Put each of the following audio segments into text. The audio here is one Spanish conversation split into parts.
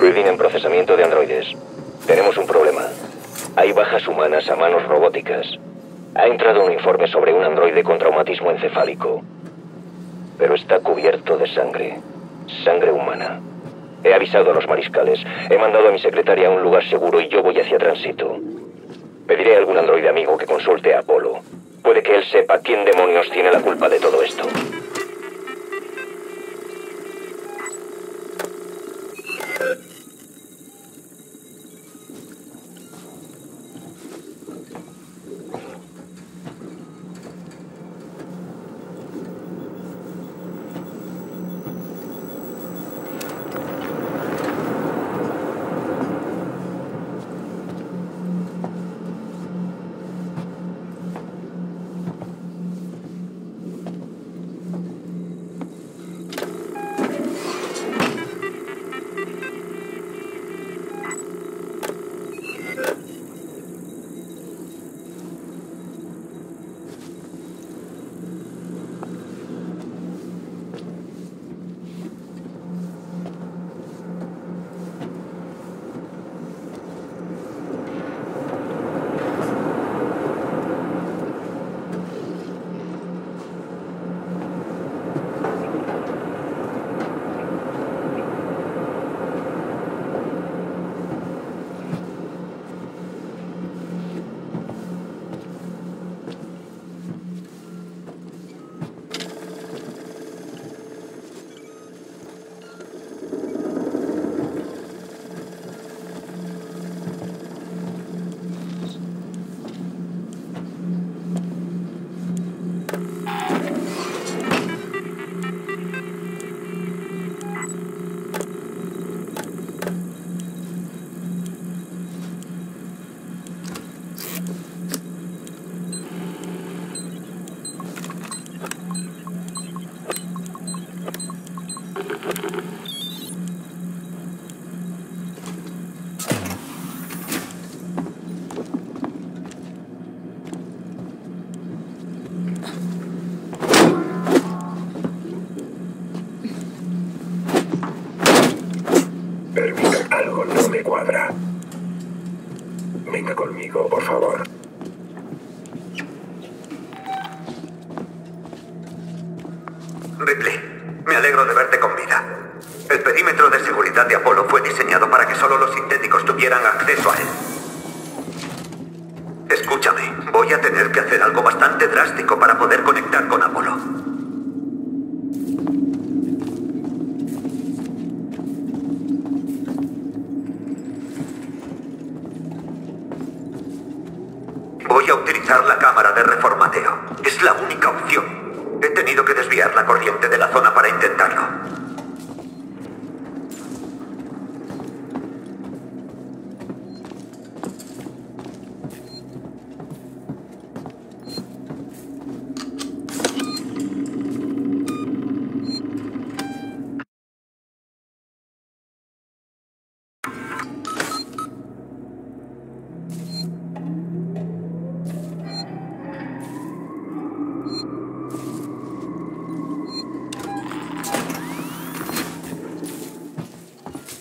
Briefing en procesamiento de androides. Tenemos un problema. Hay bajas humanas a manos robóticas. Ha entrado un informe sobre un androide con traumatismo encefálico. Pero está cubierto de sangre. Sangre humana. He avisado a los mariscales. He mandado a mi secretaria a un lugar seguro y yo voy hacia tránsito. Pediré a algún androide amigo que consulte a Apolo. Puede que él sepa quién demonios tiene la culpa de todo esto.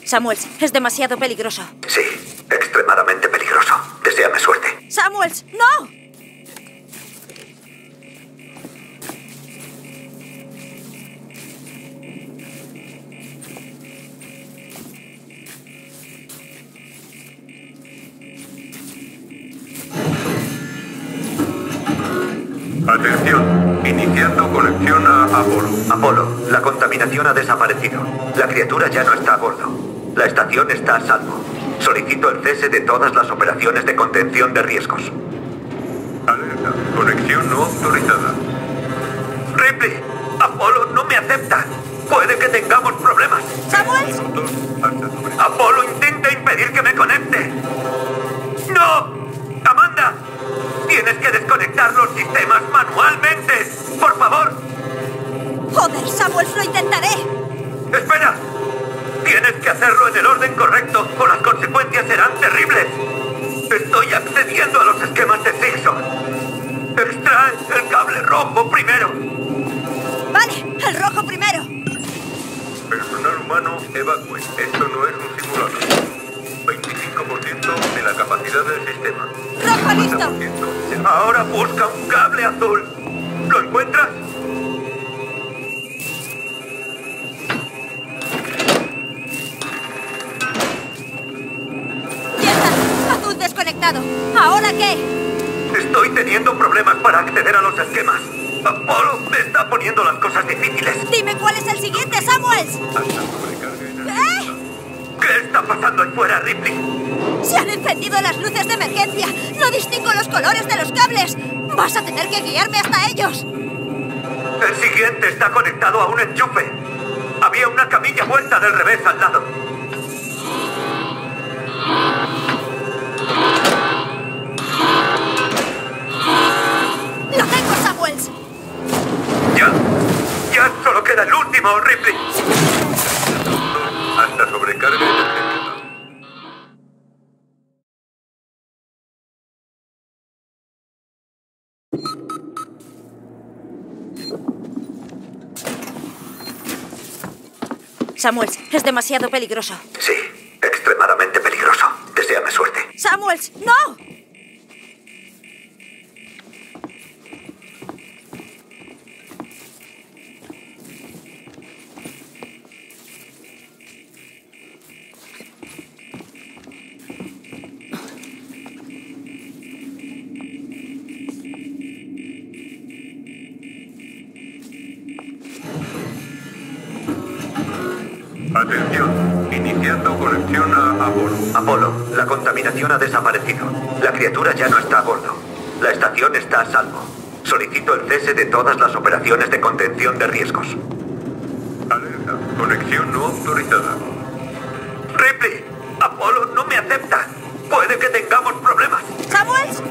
Samuels, es demasiado peligroso. Está a salvo. Solicito el cese de todas las operaciones de contención de riesgos. Alerta, conexión no autorizada. Ripley, Apolo no me acepta. Puede que tengamos problemas. Sobre. Apolo intenta impedir que me conecte. ¡No! ¡Amanda! Tienes que desconectar los sistemas manualmente. Por favor. ¡Joder, Samuels, lo intentaré! ¡Espera! orden correcto o las consecuencias serán terribles. Estoy accediendo a los esquemas de Sixon. Extrae el cable rojo primero. Vale, el rojo primero. Personal humano, evacue. Esto no es un simulacro. 25% de la capacidad del sistema. ¡Rojo listo! Ahora busca un cable. Un. Había una camilla vuelta del revés al lado. Samuels, es demasiado peligroso. Sí, extremadamente peligroso. Deseame suerte. Samuels, no. Criatura ya no está a bordo. La estación está a salvo. Solicito el cese de todas las operaciones de contención de riesgos. Alerta. Conexión no autorizada. Ripley, Apolo no me acepta. Puede que tengamos problemas. Samuels.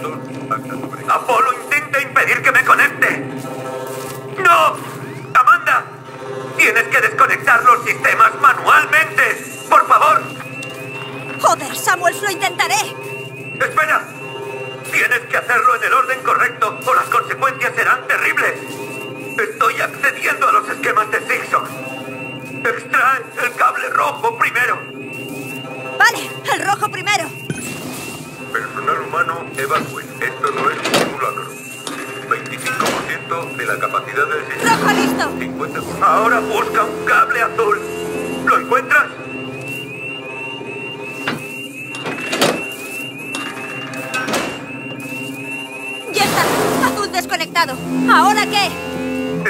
Apolo intenta impedir que me conecte. ¡No! ¡Amanda! Tienes que desconectar los sistemas manualmente. ¡Por favor! joder, Samuels, lo intentaré. ¡Espera! Tienes que hacerlo en el orden correcto o las consecuencias serán terribles. Estoy accediendo a los esquemas de Zigzag. Extrae el cable rojo primero. Vale, el rojo primero. Personal humano, evacúe. Esto no es un simulacro. 25% de la capacidad del sistema. Rojo listo. 50%. Ahora busca un cable azul. ¿Lo encuentras? Ya está. Azul desconectado. ¿Ahora qué?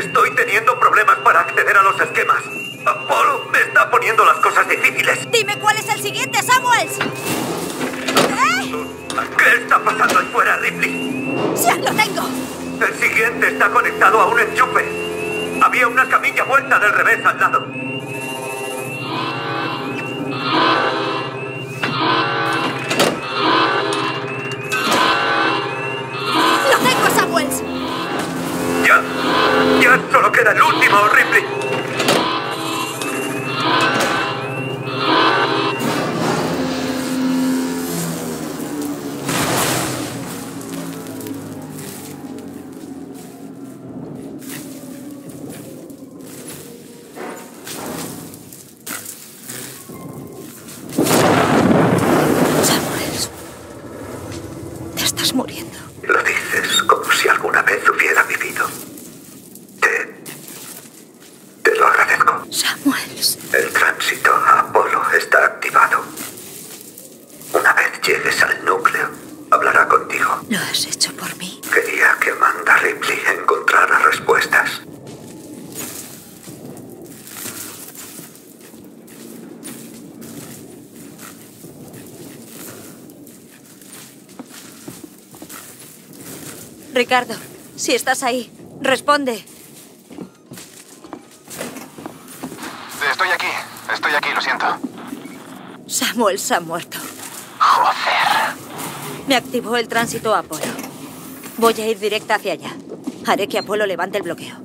Estoy teniendo problemas para acceder a los esquemas. Apolo me está poniendo las cosas difíciles. Dime cuál es el siguiente, Samuels. ¿Eh? ¿Qué está pasando ahí fuera, Ripley? ¡Ya lo tengo! El siguiente está conectado a un enchufe. Había una camilla vuelta del revés al lado. Solo queda el último, Ripley. Ricardo, si estás ahí, responde. Estoy aquí, estoy aquí, lo siento. Samuels ha muerto. Joder. Me activó el tránsito a Apolo. Voy a ir directa hacia allá. Haré que Apolo levante el bloqueo.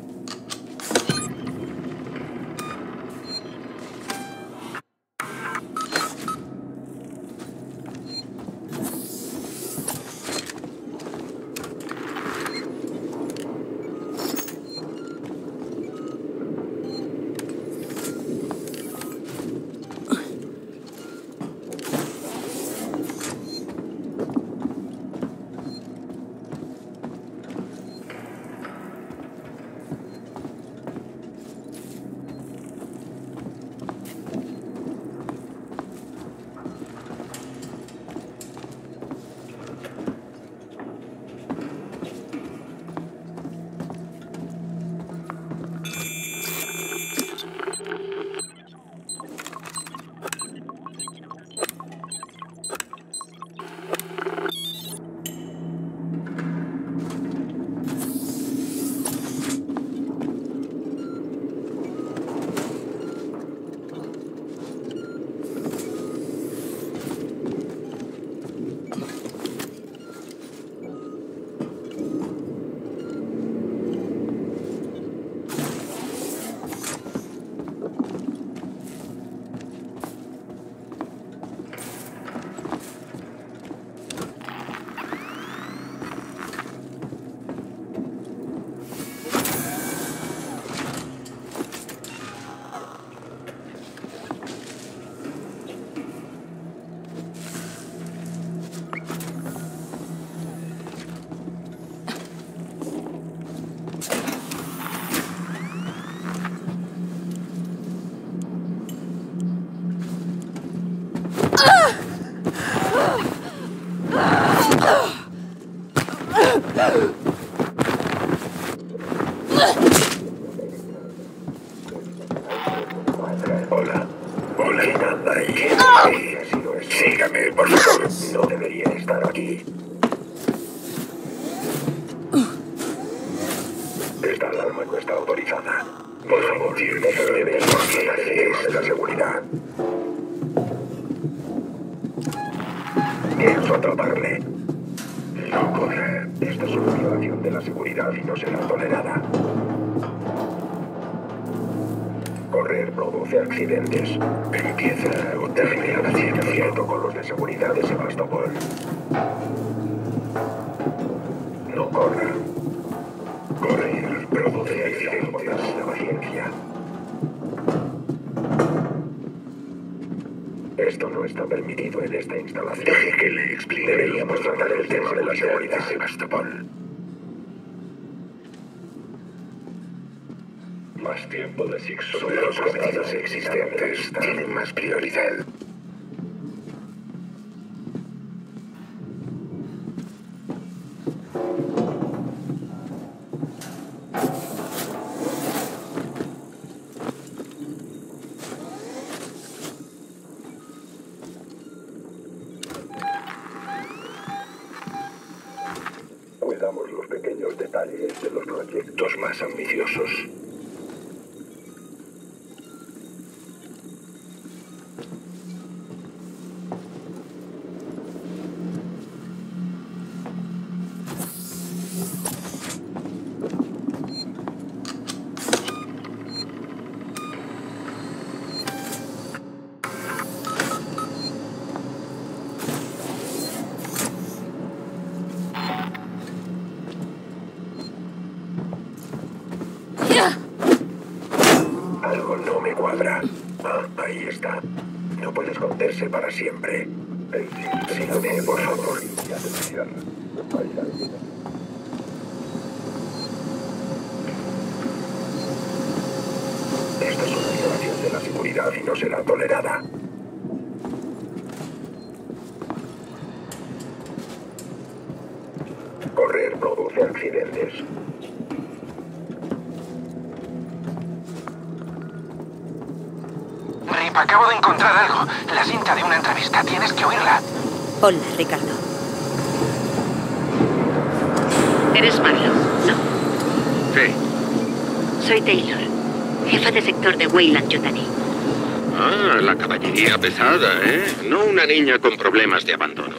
pesada, ¿eh? No una niña con problemas de abandono.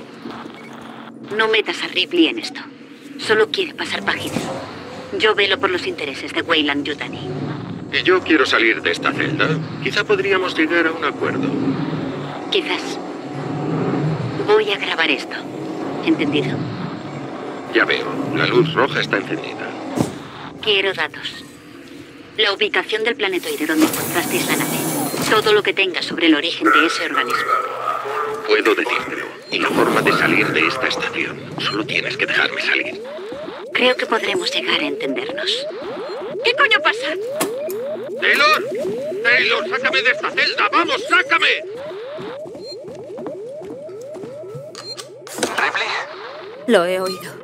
No metas a Ripley en esto. Solo quiere pasar página. Yo velo por los intereses de Wayland Yutani. Y yo quiero salir de esta celda. Quizá podríamos llegar a un acuerdo. Quizás. Voy a grabar esto. ¿Entendido? Ya veo. La luz roja está encendida. Quiero datos. La ubicación del planetoide donde encontrasteis la nave todo lo que tenga sobre el origen de ese organismo. Puedo decírtelo. Y la forma de salir de esta estación. Solo tienes que dejarme salir. Creo que podremos llegar a entendernos. ¿Qué coño pasa? ¡Taylor! ¡Taylor, sácame de esta celda! ¡Vamos, sácame! Ripley. Lo he oído.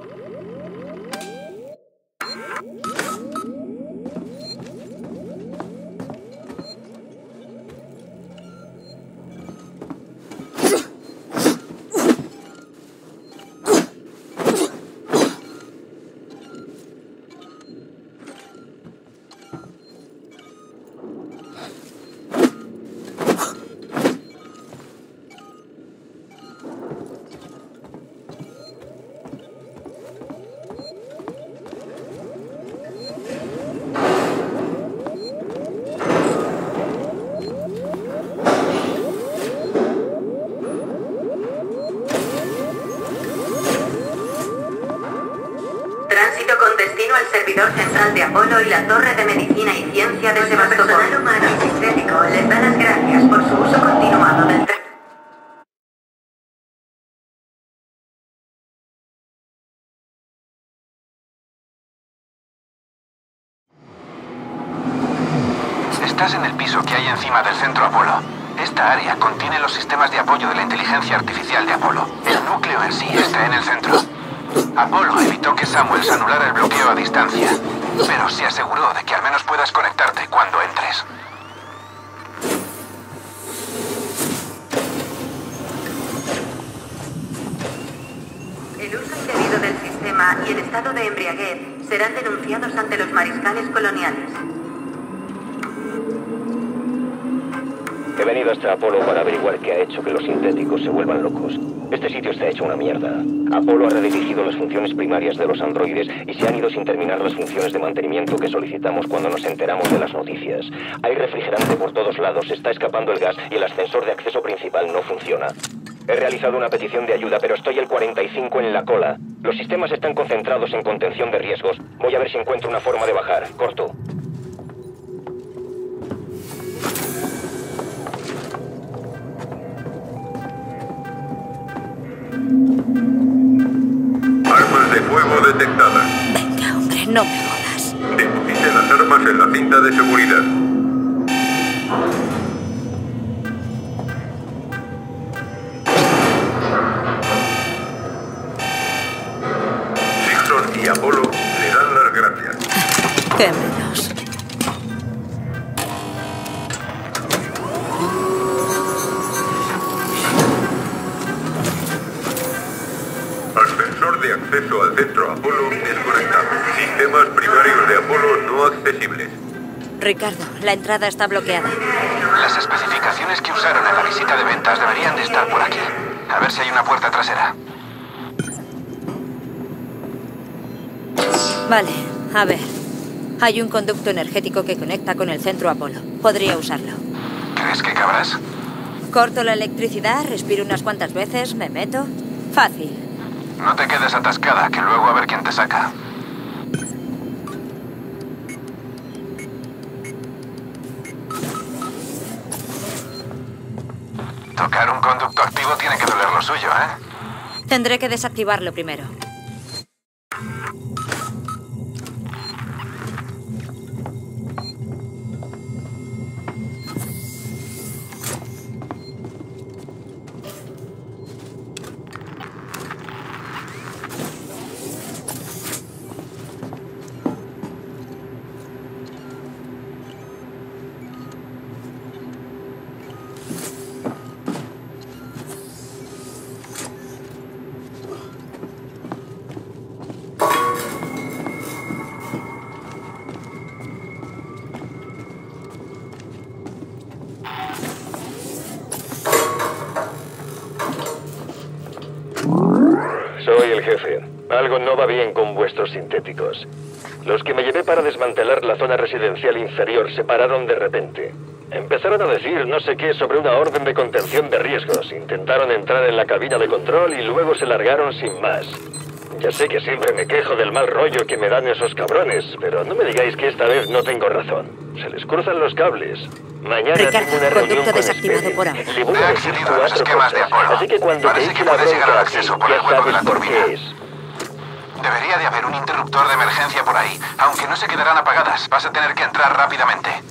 Funciones de mantenimiento que solicitamos cuando nos enteramos de las noticias. Hay refrigerante por todos lados, está escapando el gas y el ascensor de acceso principal no funciona. He realizado una petición de ayuda, pero estoy el 45 en la cola. Los sistemas están concentrados en contención de riesgos. Voy a ver si encuentro una forma de bajar. Corto. No me jodas. Deposite las armas en la cinta de seguridad. Dixon y Apolo le dan las gracias. Accesibles. Ricardo, la entrada está bloqueada. Las especificaciones que usaron en la visita de ventas deberían de estar por aquí. A ver si hay una puerta trasera. Vale, a ver. Hay un conducto energético que conecta con el centro Apolo. Podría usarlo. ¿Crees que cabrás? Corto la electricidad, respiro unas cuantas veces, me meto. Fácil. No te quedes atascada, que luego a ver quién te saca. Conducto activo tiene que doler lo suyo, ¿eh? Tendré que desactivarlo primero. Los que me llevé para desmantelar la zona residencial inferior se pararon de repente. Empezaron a decir no sé qué sobre una orden de contención de riesgos. Intentaron entrar en la cabina de control y luego se largaron sin más. Ya sé que siempre me quejo del mal rollo que me dan esos cabrones, pero no me digáis que esta vez no tengo razón. Se les cruzan los cables. Mañana Ricardo, tengo una reunión con desactivado Speedy. por ahora. Le voy a decir cuatro esquemas de cosas. Así que cuando Parece te que puedes llegar al acceso por el ya hueco de la sabes por turbina. Debería de haber un interruptor de emergencia por ahí. Aunque no se quedarán apagadas, vas a tener que entrar rápidamente.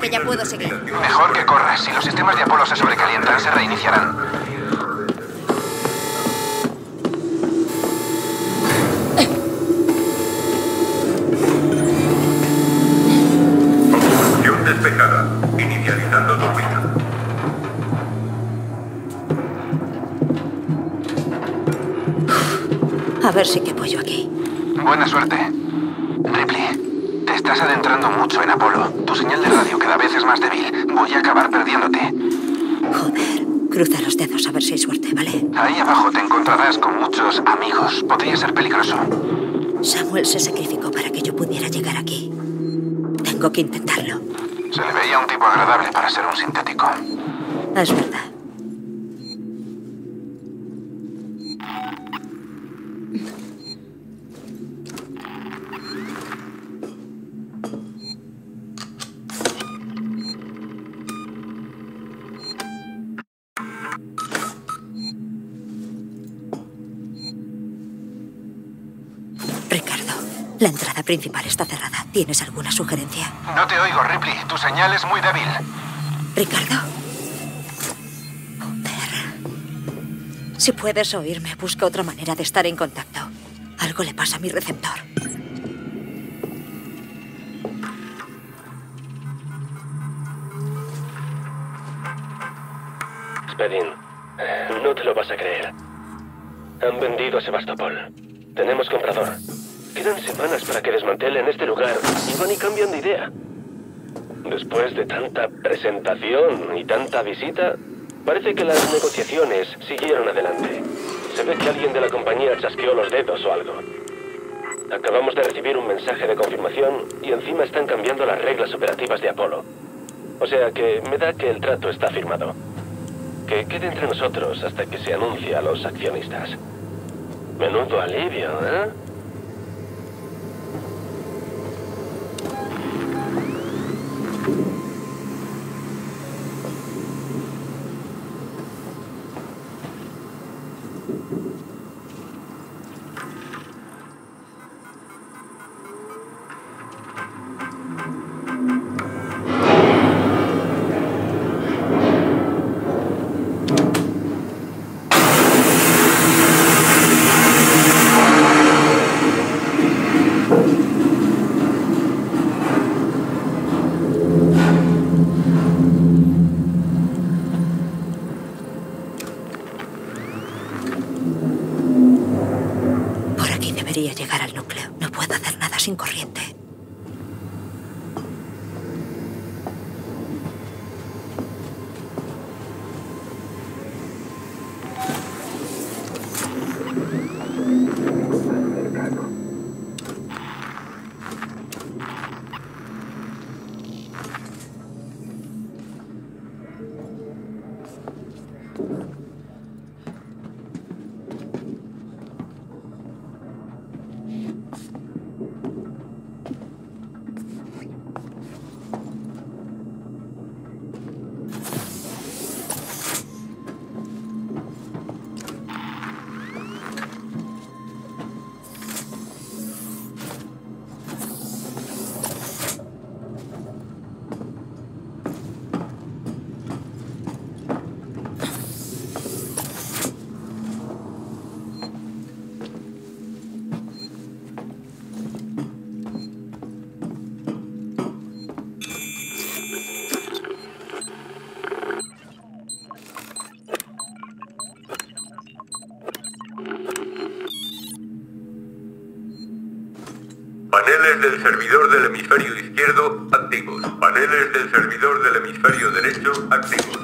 Que ya puedo seguir. Mejor que corras. Si los sistemas de Apolo se sobrecalientan, se reiniciarán. Despejada. Inicializando turbina. A ver si que apoyo aquí. Buena suerte. Estás adentrando mucho en Apolo. Tu señal de radio cada vez es más débil. Voy a acabar perdiéndote. Joder. Cruza los dedos a ver si hay suerte, ¿vale? Ahí abajo te encontrarás con muchos amigos. Podría ser peligroso. Samuel se sacrificó para que yo pudiera llegar aquí. Tengo que intentarlo. Se le veía un tipo agradable para ser un sintético. Es verdad. Principal está cerrada. ¿Tienes alguna sugerencia? No te oigo, Ripley. Tu señal es muy débil. Ricardo. Joder. Si puedes oírme, busca otra manera de estar en contacto. Algo le pasa a mi receptor. Spedin, no te lo vas a creer. Han vendido a Sebastopol. Tenemos comprador. Quedan semanas para que desmantelen este lugar y van y cambian de idea. Después de tanta presentación y tanta visita, parece que las negociaciones siguieron adelante. Se ve que alguien de la compañía chasqueó los dedos o algo. Acabamos de recibir un mensaje de confirmación y encima están cambiando las reglas operativas de Apolo. O sea que me da que el trato está firmado. Que quede entre nosotros hasta que se anuncie a los accionistas. Menudo alivio, ¿eh? Del servidor del hemisferio izquierdo activos. Paneles del servidor del hemisferio derecho activos.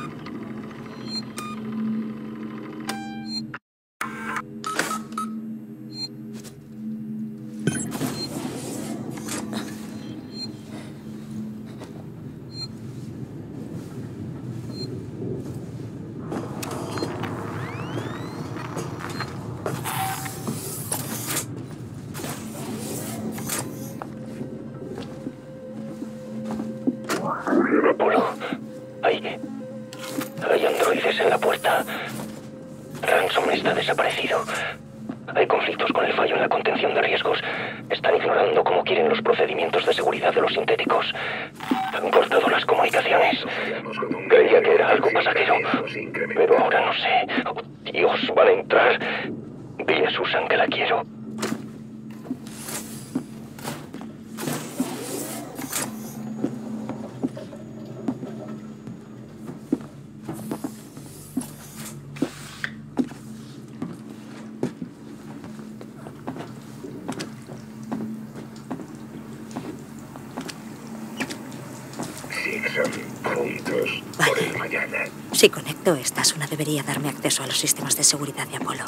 seguridad de Apolo.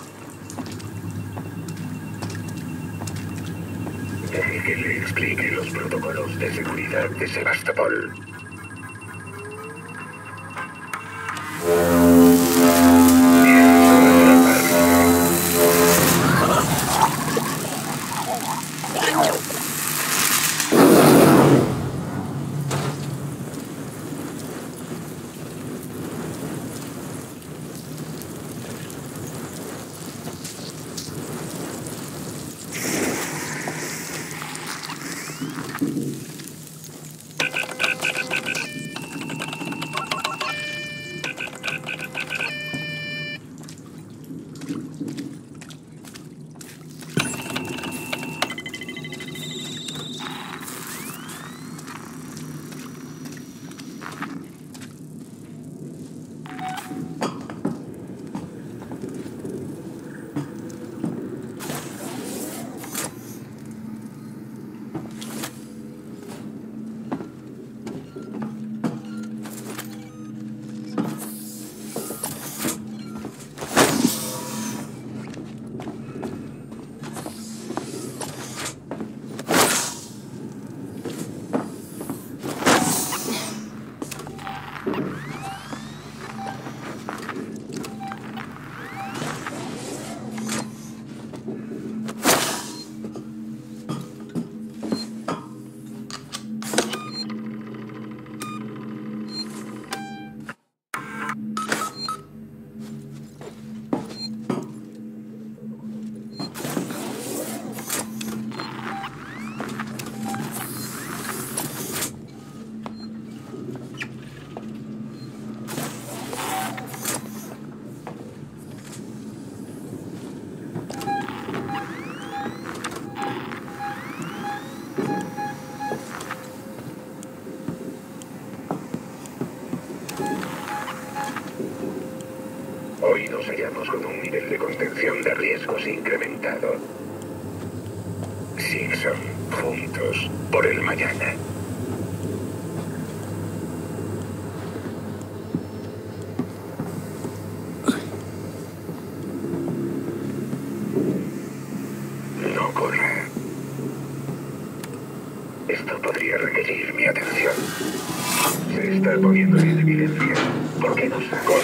Deje que le explique los protocolos de seguridad de Sebastopol. Simpson, juntos, por el mañana. No corra. Esto podría requerir mi atención. Se está poniendo en evidencia. ¿Por qué no sabe?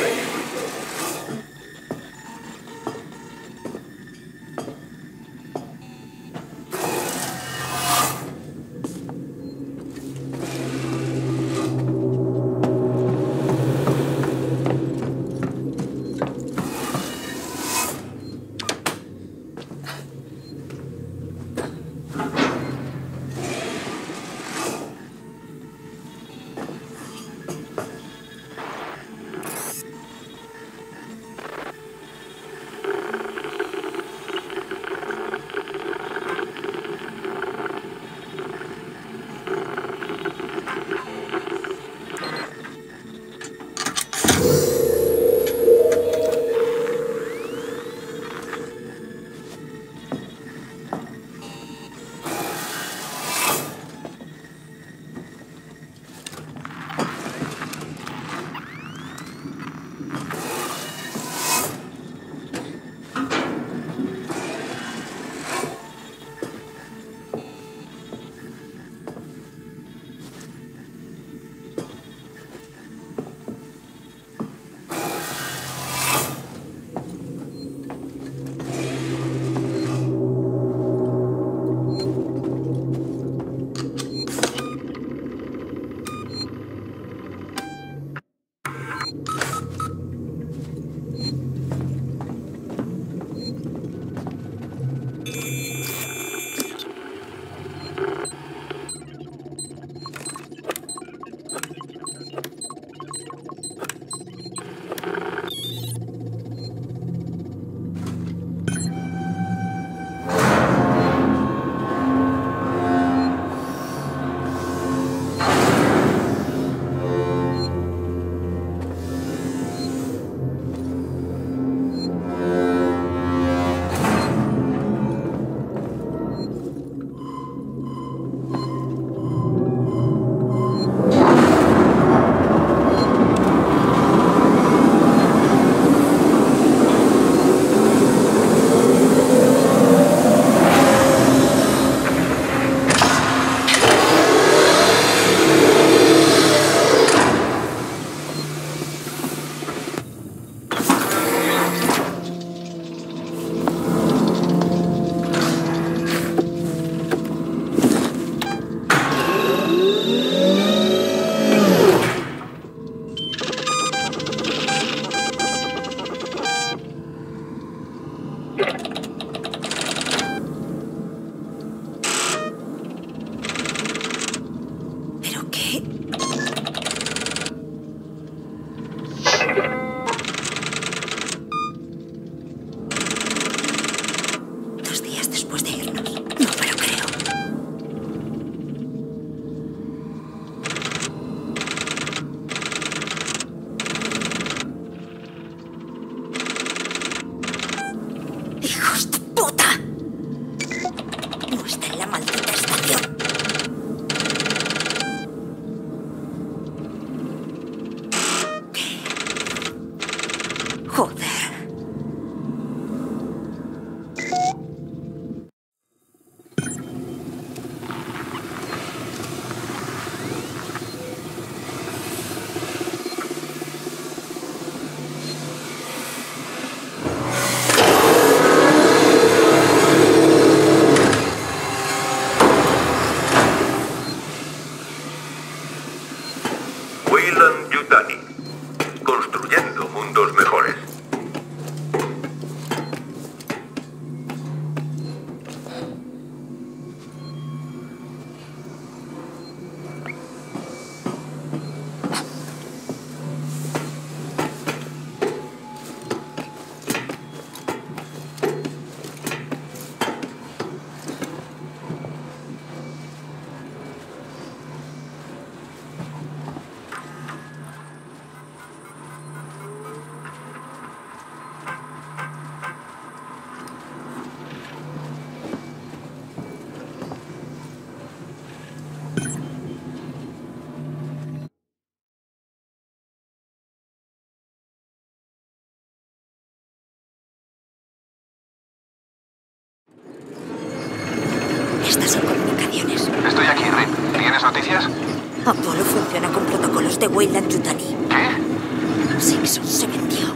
Noticias? Apolo funciona con protocolos de Weyland Yutani. ¿Qué? Simpson se vendió.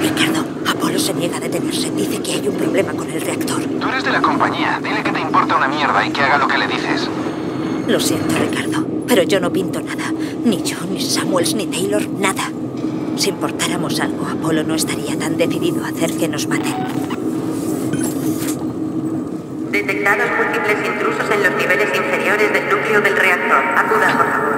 Ricardo, Apolo se niega a detenerse. Dice que hay un problema con el reactor. Tú eres de la compañía. Dile que te importa una mierda y que haga lo que le dices. Lo siento, Ricardo, pero yo no pinto nada. Ni yo, ni Samuels, ni Taylor, nada. Si importáramos algo, Apolo no estaría tan decidido a hacer que nos maten. Detectados múltiples intrusos en los niveles inferiores del núcleo del reactor. Acuda, por favor.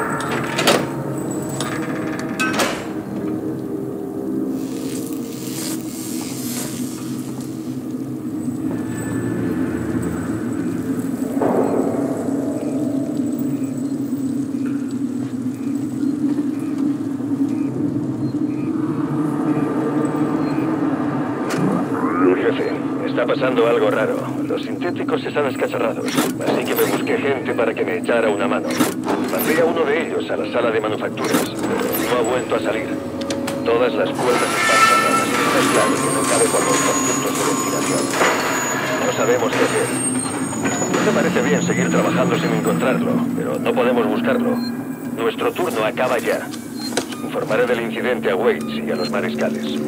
Está pasando algo raro. Los sintéticos están escacharrados, así que me busqué gente para que me echara una mano. Mandé a uno de ellos a la sala de manufacturas, no ha vuelto a salir. Todas las puertas están cerradas está claro que no cabe por los conductos de ventilación. No sabemos qué hacer. No me parece bien seguir trabajando sin encontrarlo, pero no podemos buscarlo. Nuestro turno acaba ya. Informaré del incidente a Waits y a los mariscales.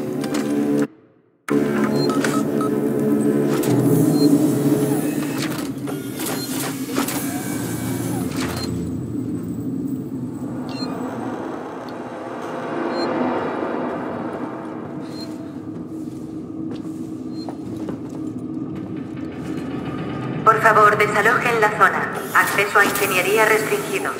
Acceso a ingeniería restringido.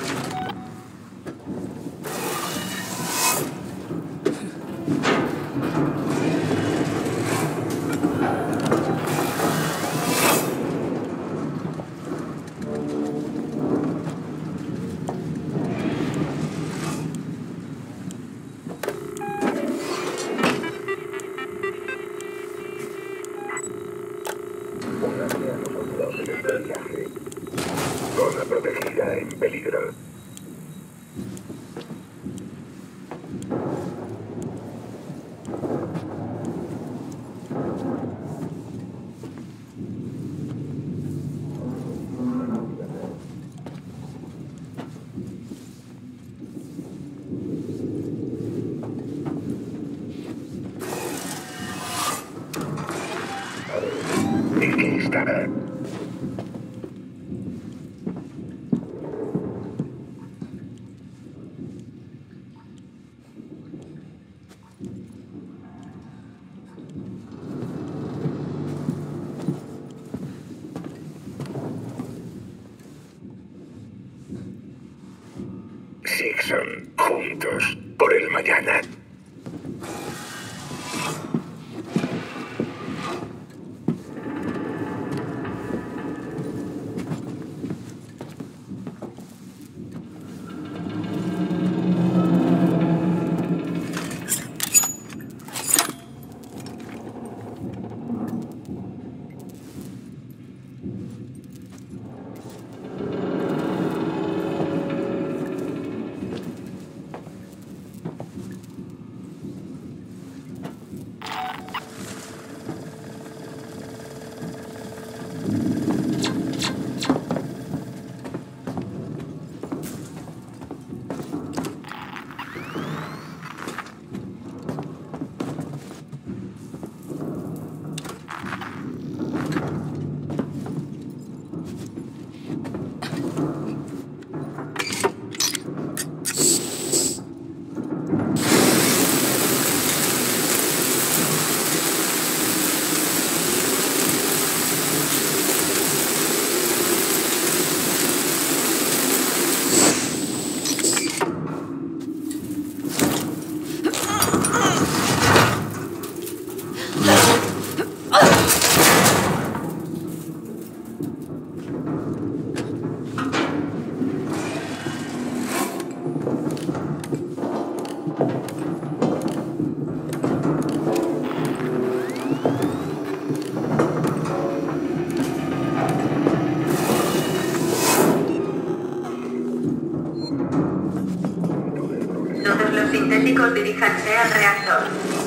el reactor.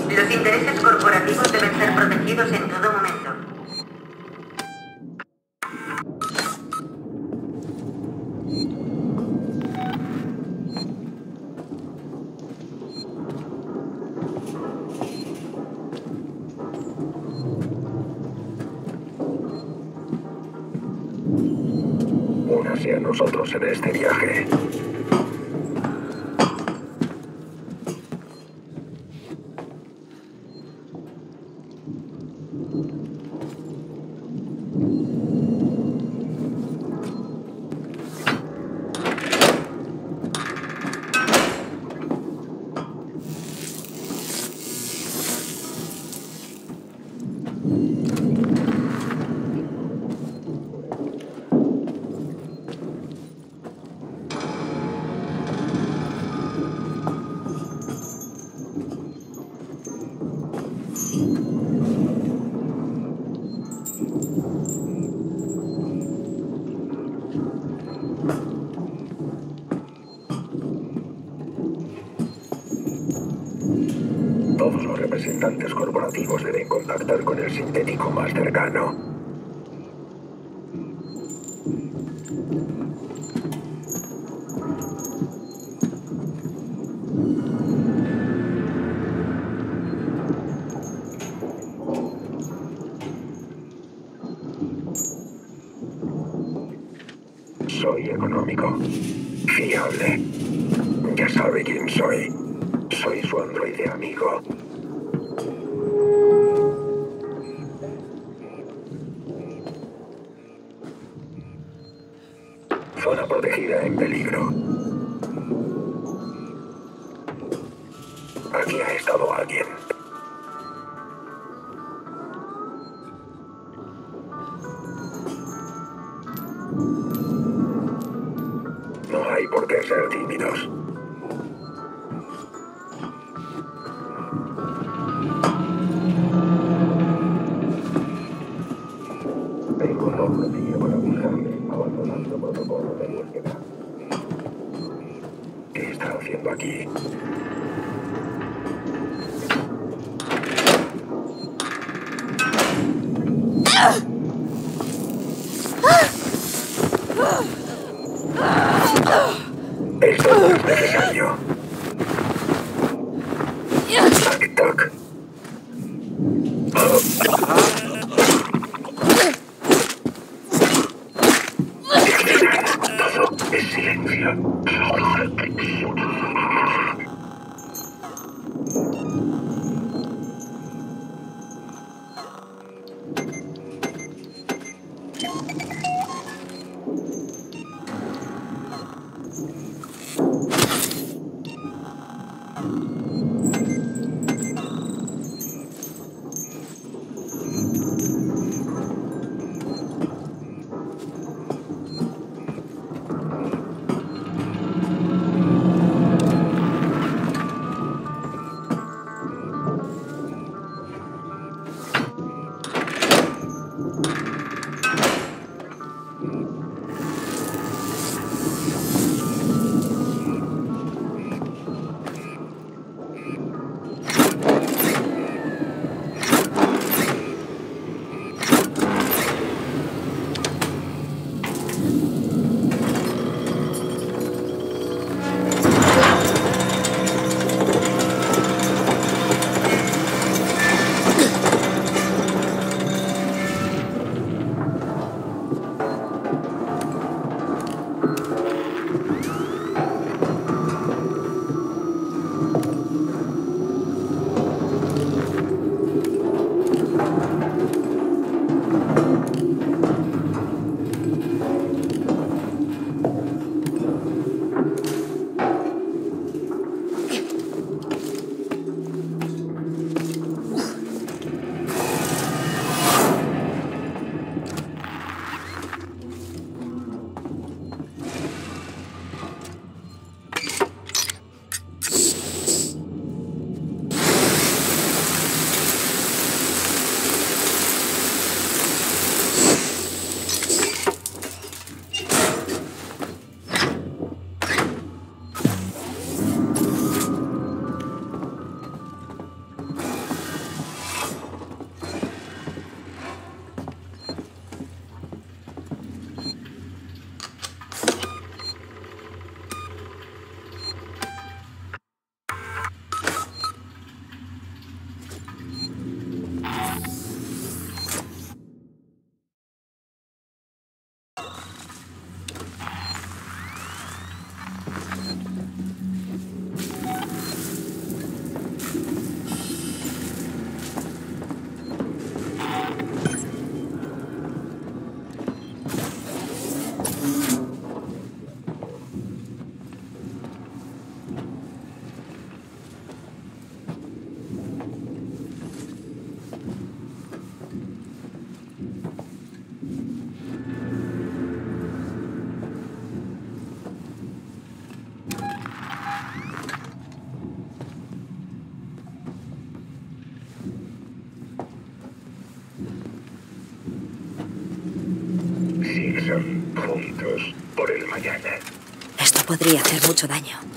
Los intereses corporativos deben ser protegidos en podría hacer mucho daño.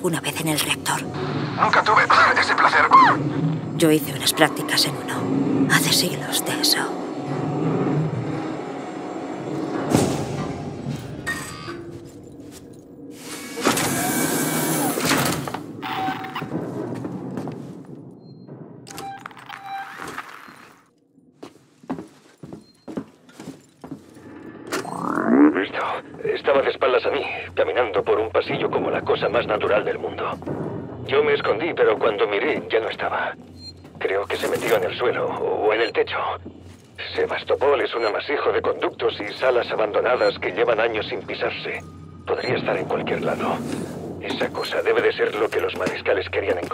alguna vez en el reactor. Nunca tuve ese placer. Yo hice unas prácticas en uno. Hace siglos de eso. abandonadas que llevan años sin pisarse. Podría estar en cualquier lado. Esa cosa debe de ser lo que los mariscales querían encontrar.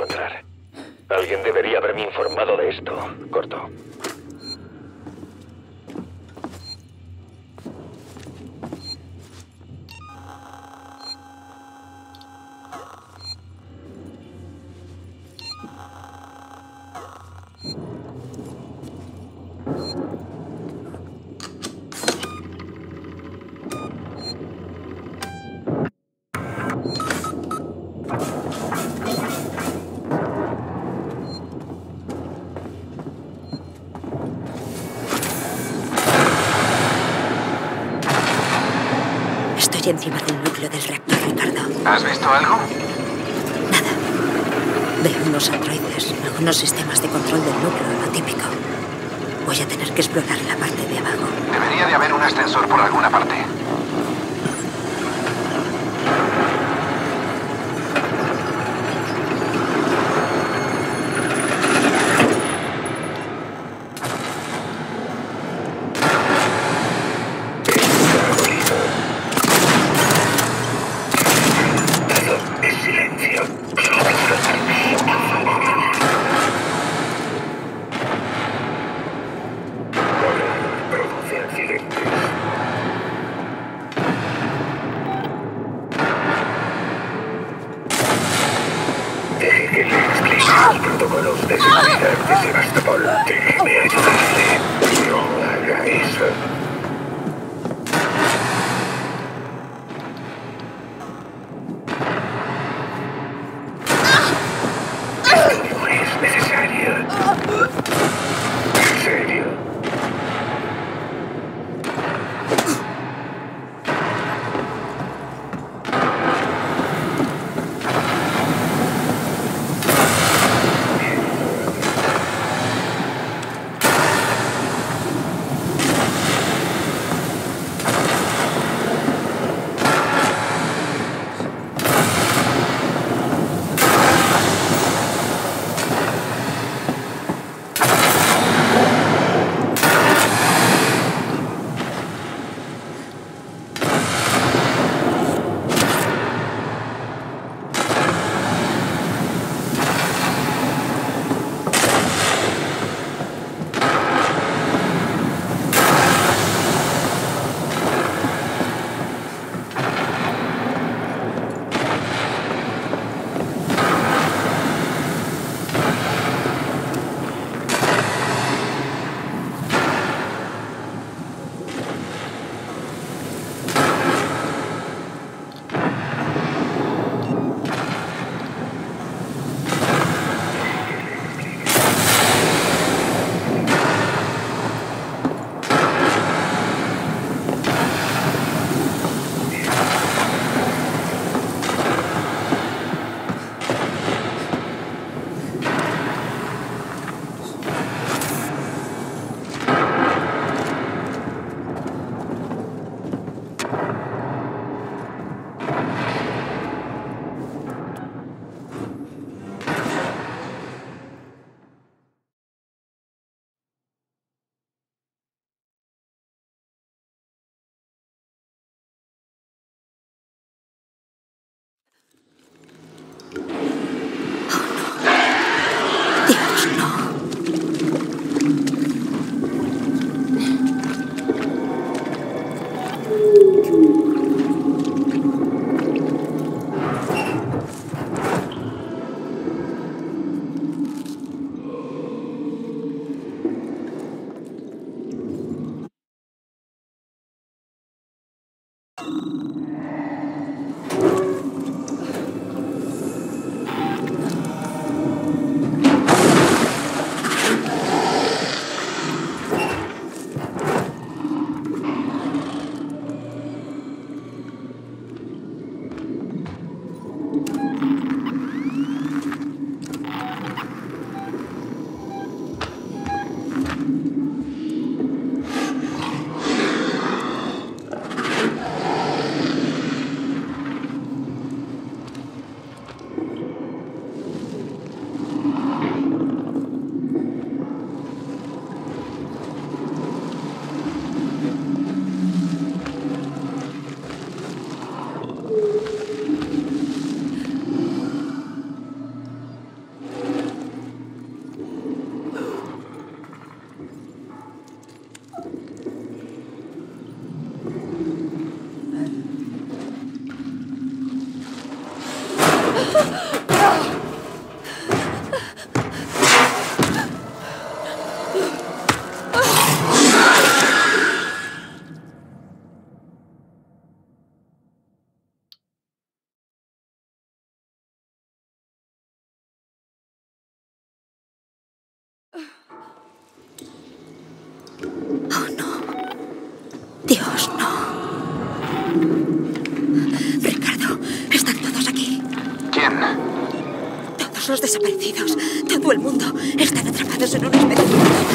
Los desaparecidos. Todo el mundo. Están atrapados en de mundo.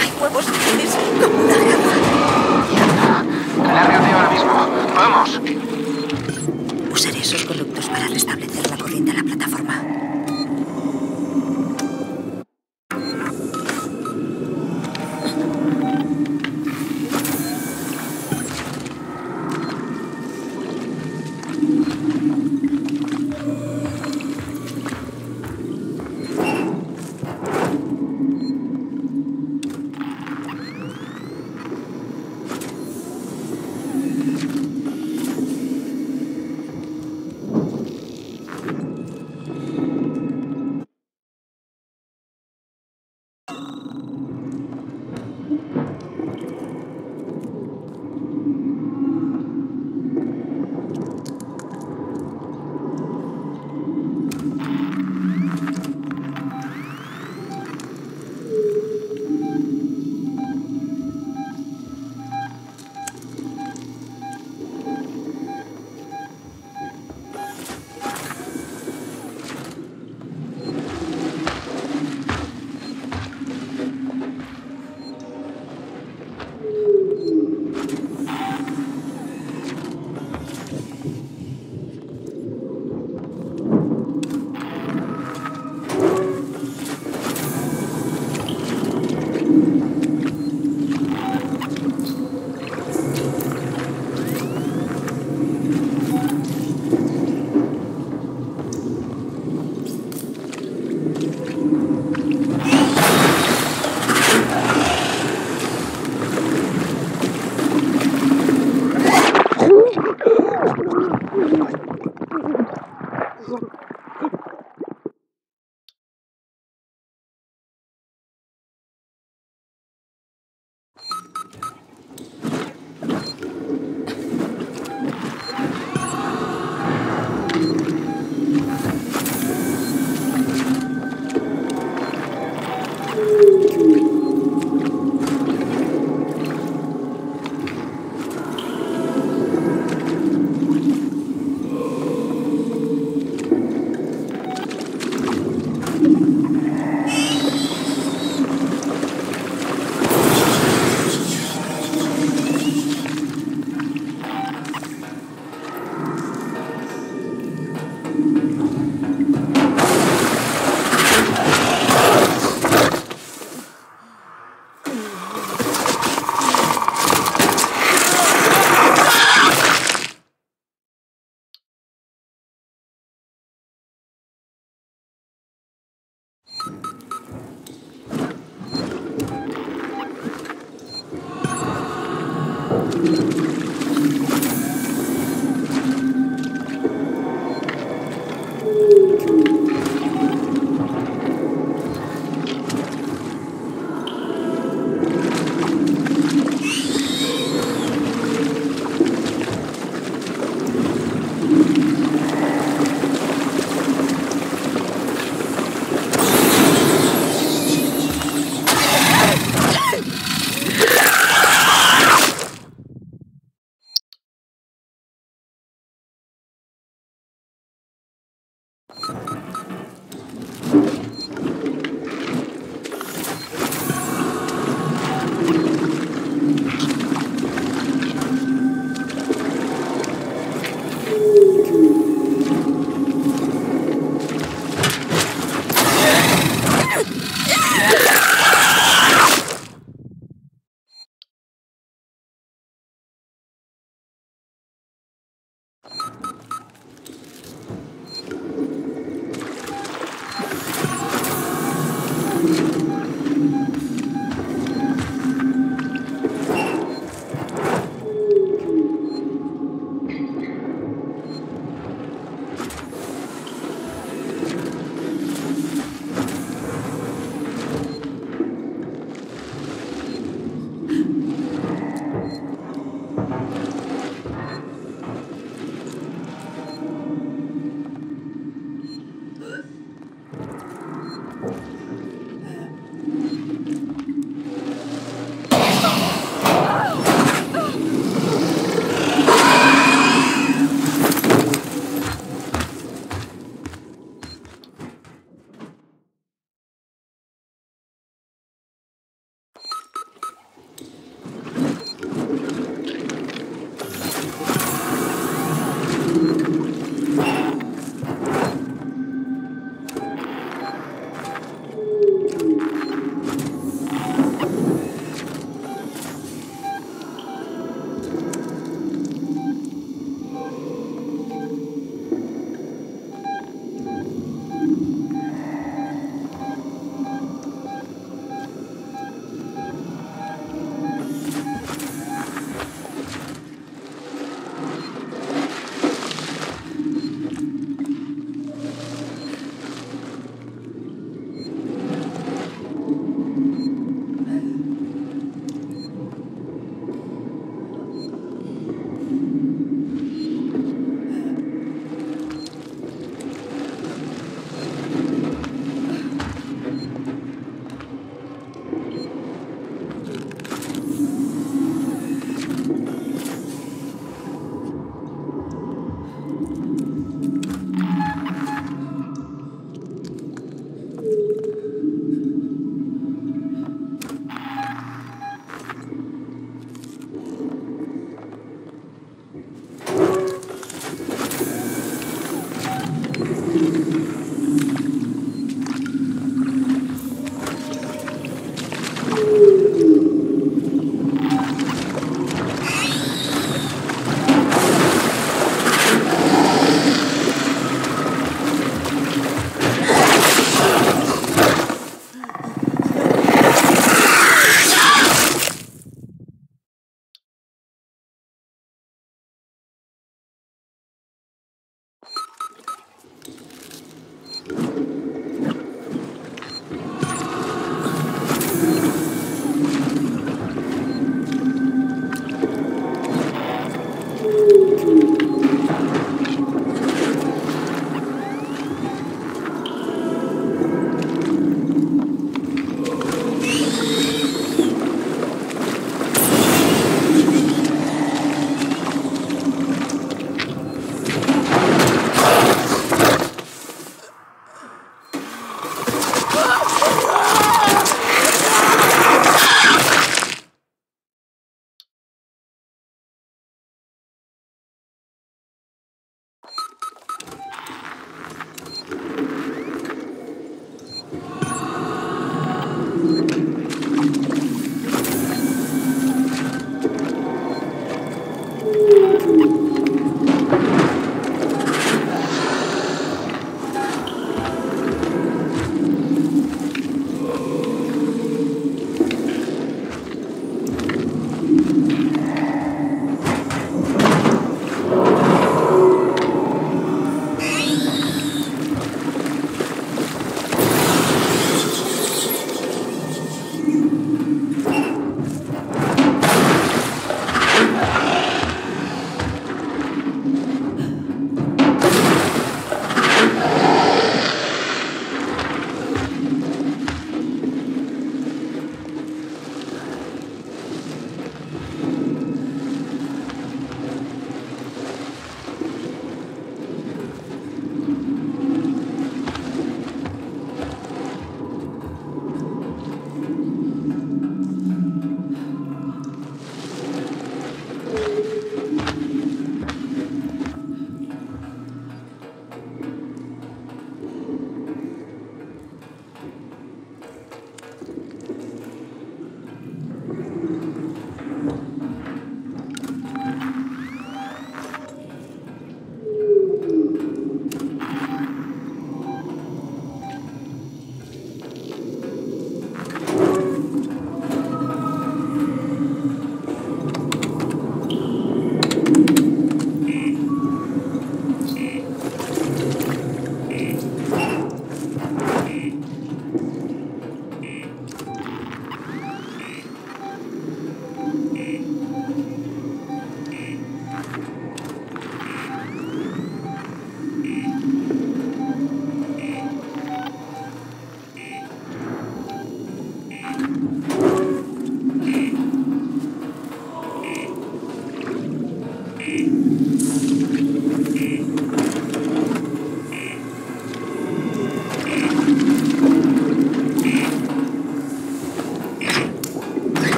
Hay huevos grandes como una grama. Lárgate ahora mismo. Vamos. Usaré esos conductos para restablecer la corriente a la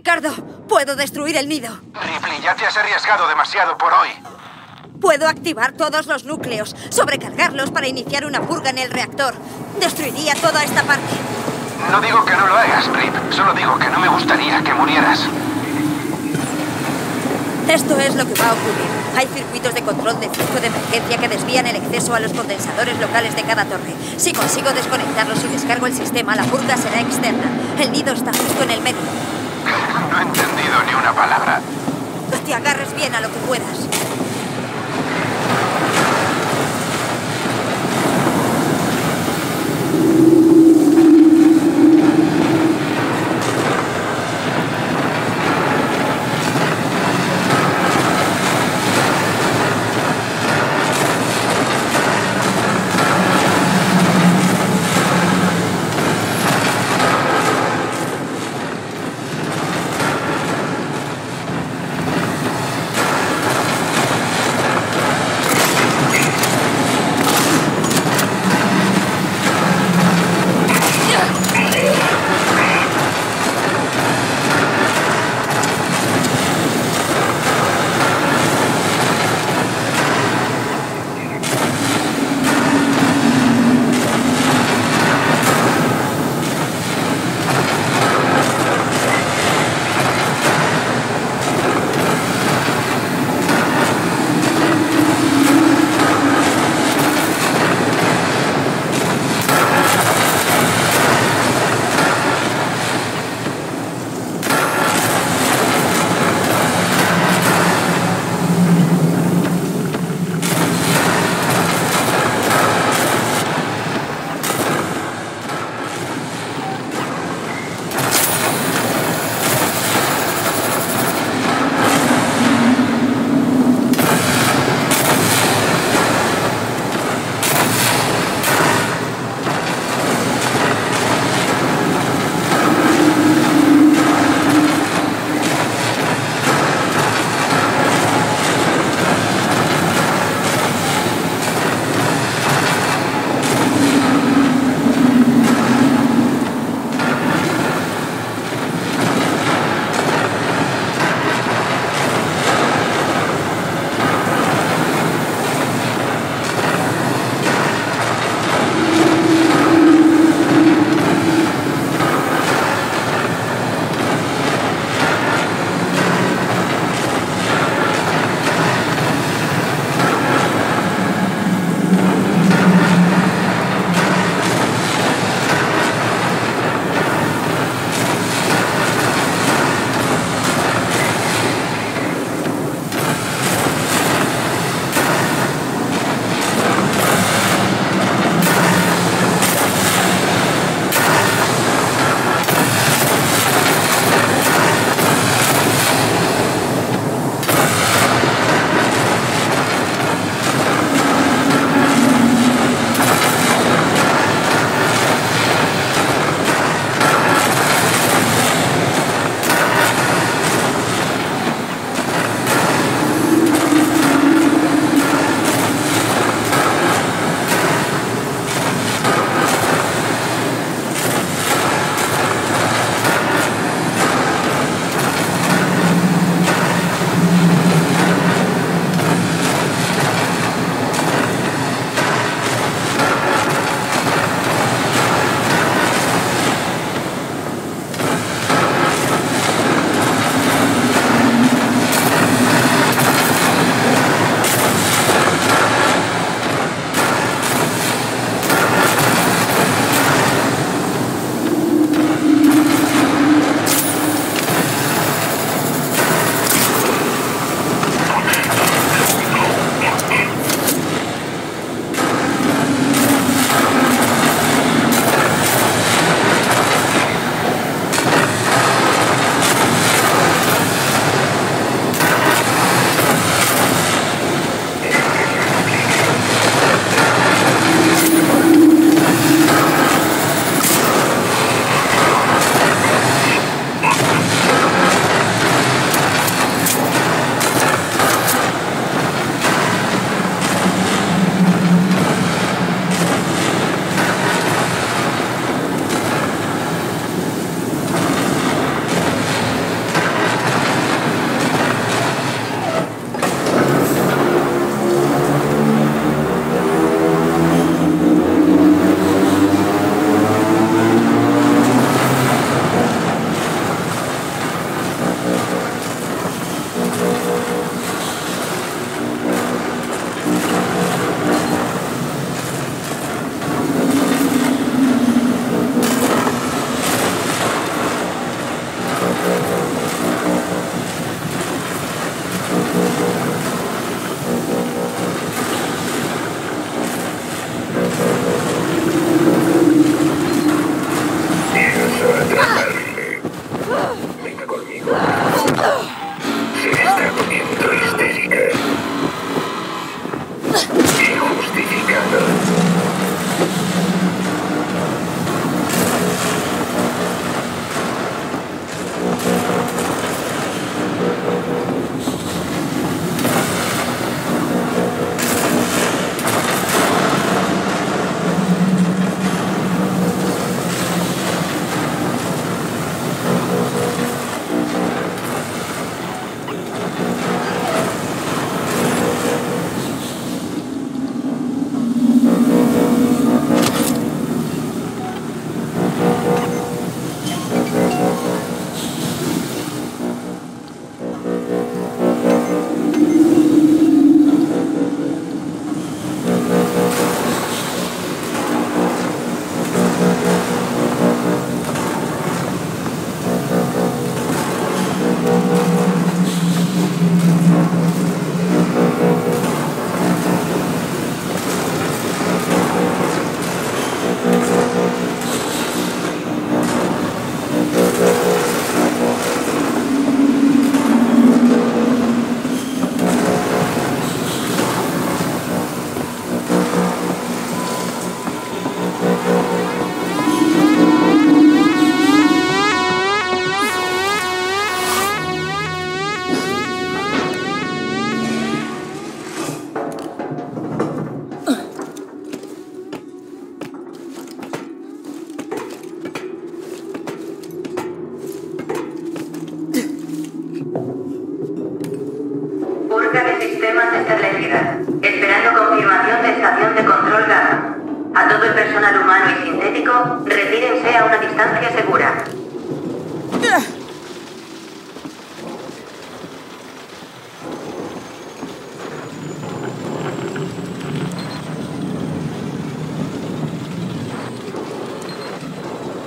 Ricardo, puedo destruir el nido. Ripley, ya te has arriesgado demasiado por hoy. Puedo activar todos los núcleos, sobrecargarlos para iniciar una purga en el reactor. Destruiría toda esta parte. No digo que no lo hagas, Rip. Solo digo que no me gustaría que murieras. Esto es lo que va a ocurrir. Hay circuitos de control de flujo de emergencia que desvían el exceso a los condensadores locales de cada torre. Si consigo desconectarlos y descargo el sistema, la purga será externa. El nido está justo en el medio. No he entendido ni una palabra. Que te agarres bien a lo que puedas.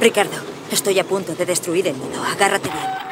Ricardo, estoy a punto de destruir el nido. Agárrate bien.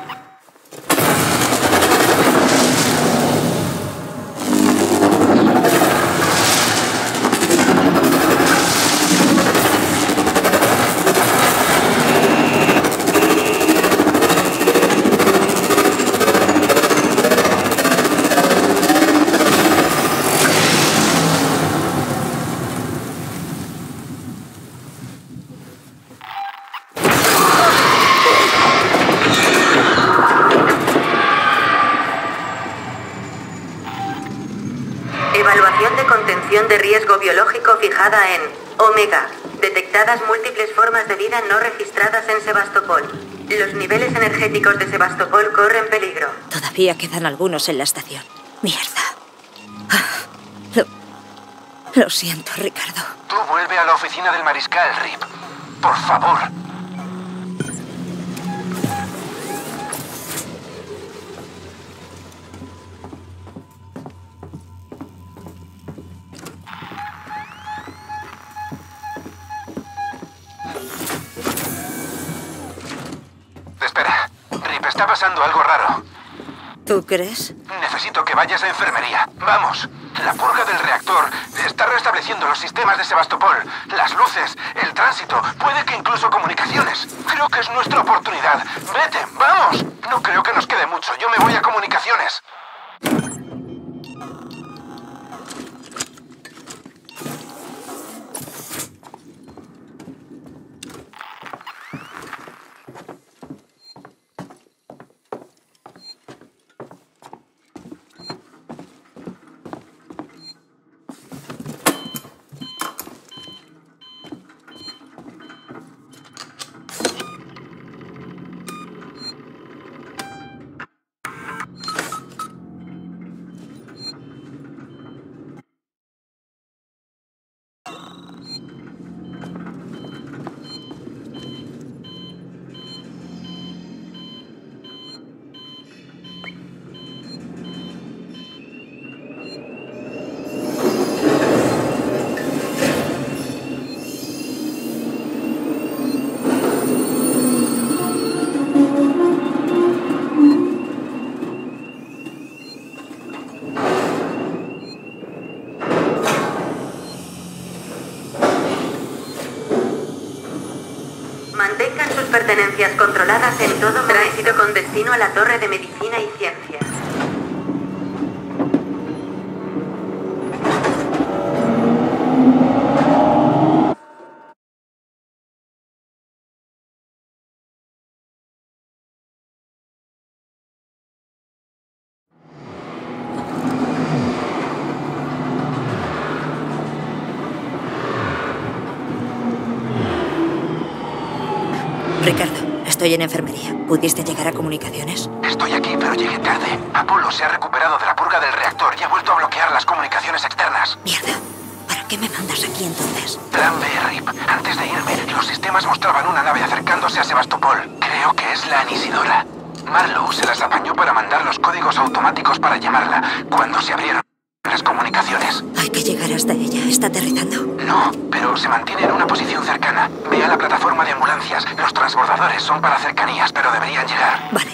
en Omega. Detectadas múltiples formas de vida no registradas en Sebastopol. Los niveles energéticos de Sebastopol corren peligro. Todavía quedan algunos en la estación. Mierda. Ah, lo, lo siento, Ricardo. Tú vuelve a la oficina del mariscal, Rip. Por favor. Crees? Necesito que vayas a enfermería. Vamos. La purga del reactor está restableciendo los sistemas de Sebastopol, las luces, el tránsito, puede que incluso comunicaciones. Creo que es nuestra oportunidad. Vete, vamos. Controladas en todo tránsito con destino a la Torre de Medicina y Ciencia. Ricardo, estoy en enfermería. ¿Pudiste llegar a comunicaciones? Estoy aquí, pero llegué tarde. Apolo se ha recuperado de la purga del reactor y ha vuelto a bloquear las comunicaciones externas. Mierda. ¿Para qué me mandas aquí entonces? Plan B, Rip. Antes de irme, los sistemas mostraban una nave acercándose a Sebastopol. Creo que es la Anisidora. Marlowe se las apañó para mandar los códigos automáticos para llamarla cuando se abrieron las comunicaciones. Hay que llegar hasta ella. ¿Está aterrizando? No, pero se mantiene en una posición cercana. Ve a la plataforma de ambulancias. Los transbordadores son para cercanías, pero deberían llegar. Vale.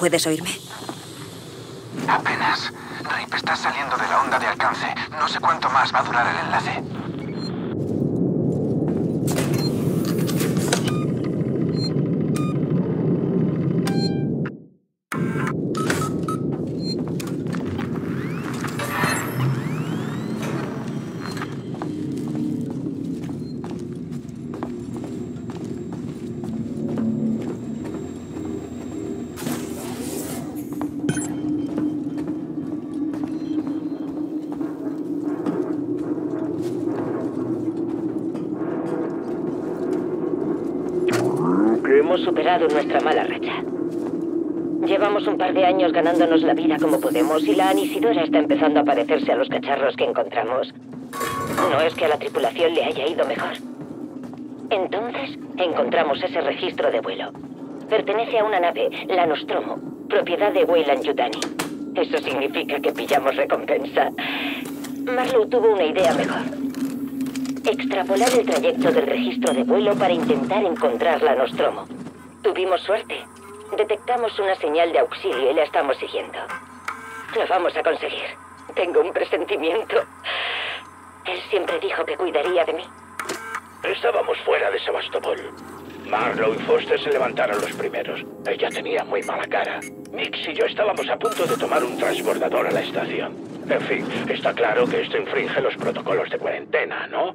¿Puedes oírme? Apenas. Rip está saliendo de la onda de alcance. No sé cuánto más va a durar el enlace. Hemos superado nuestra mala racha. Llevamos un par años ganándonos la vida como podemos y la anisidora está empezando a parecerse a los cacharros que encontramos. No es que a la tripulación le haya ido mejor. Entonces encontramos ese registro de vuelo. Pertenece a una nave, la Nostromo, propiedad de Weyland Yutani. Eso significa que pillamos recompensa. Marlowe tuvo una idea mejor. Extrapolar el trayecto del registro de vuelo para intentar encontrar la Nostromo. Tuvimos suerte. Detectamos una señal de auxilio y la estamos siguiendo. Lo vamos a conseguir. Tengo un presentimiento. Él siempre dijo que cuidaría de mí. Estábamos fuera de Sebastopol. Marlowe y Foster se levantaron los primeros. Ella tenía muy mala cara. Mix y yo estábamos a punto de tomar un transbordador a la estación. En fin, está claro que esto infringe los protocolos de cuarentena, ¿no?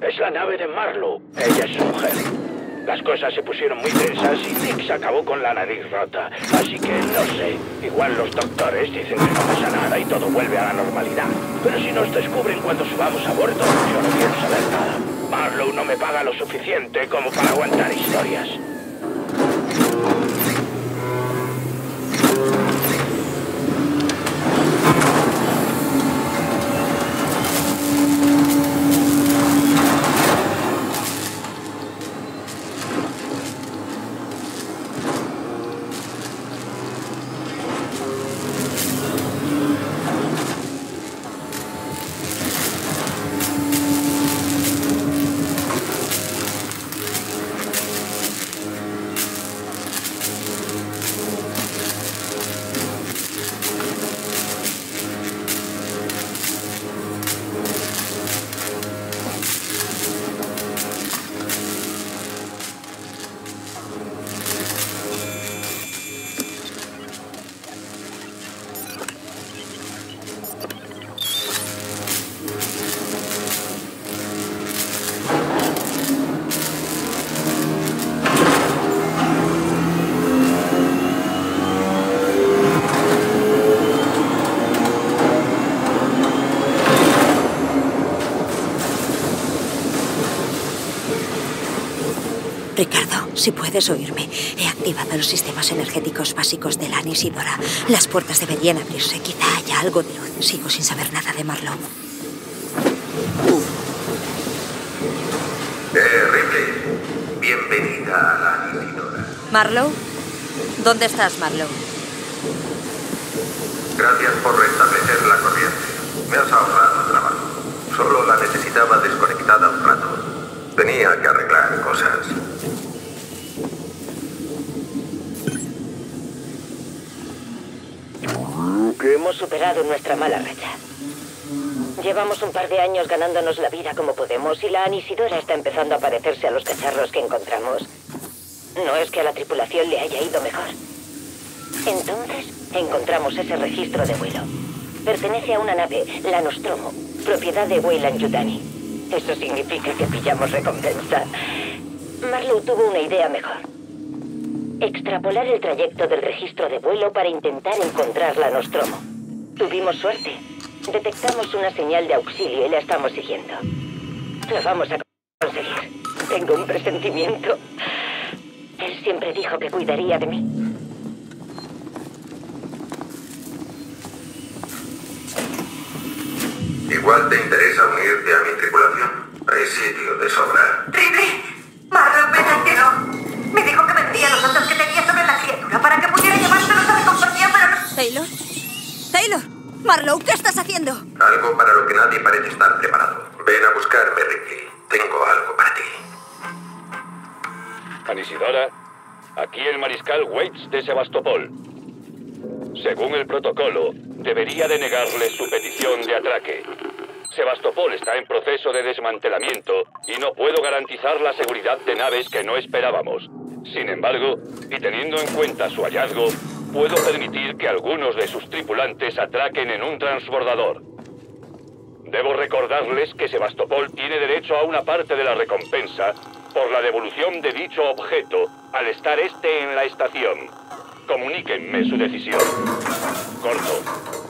Es la nave de Marlowe. Ella es su mujer. Las cosas se pusieron muy tensas y Mix acabó con la nariz rota. Así que no sé. Igual los doctores dicen que no pasa nada y todo vuelve a la normalidad. Pero si nos descubren cuando subamos a bordo, yo no quiero saber nada. Marlowe no me paga lo suficiente como para aguantar historias. Puedes oírme, he activado los sistemas energéticos básicos de la Anisidora. Las puertas deberían abrirse. Quizá haya algo de luz. Sigo sin saber nada de Marlowe. Eh, Ripley, bienvenida a la Anisidora. ¿Marlowe? ¿Dónde estás, Marlowe? Gracias por restablecer la corriente. Me has ahorrado trabajo. Solo la necesitaba desconectada un rato. Tenía que arreglar cosas. Superado nuestra mala racha. Llevamos un par de años ganándonos la vida como podemos y la anisidora está empezando a parecerse a los cacharros que encontramos. No es que a la tripulación le haya ido mejor. Entonces encontramos ese registro de vuelo. Pertenece a una nave, la Nostromo, propiedad de Weyland Yutani. Eso significa que pillamos recompensa. Marlowe tuvo una idea mejor. Extrapolar el trayecto del registro de vuelo para intentar encontrar la Nostromo. Tuvimos suerte. Detectamos una señal de auxilio y la estamos siguiendo. Lo vamos a conseguir. Tengo un presentimiento. Él siempre dijo que cuidaría de mí. Igual te interesa unirte a mi tripulación. Hay sitio de sobra. Ripley, Marlowe, ven que no. Me dijo que vendría los datos que tenía sobre la criatura para que pudiera llevárselos a la compañía, pero no... ¿Taylor? ¿Taylor? Marlowe, ¿qué estás haciendo? Algo para lo que nadie parece estar preparado. Ven a buscarme, Ripley. Tengo algo para ti. Anisidora, Aquí el mariscal Waits de Sebastopol. Según el protocolo, debería denegarle su petición de atraque. Sebastopol está en proceso de desmantelamiento y no puedo garantizar la seguridad de naves que no esperábamos. Sin embargo, y teniendo en cuenta su hallazgo, puedo permitir que algunos de sus tripulantes atraquen en un transbordador. Debo recordarles que Sebastopol tiene derecho a una parte de la recompensa por la devolución de dicho objeto al estar este en la estación. Comuníquenme su decisión. Corto.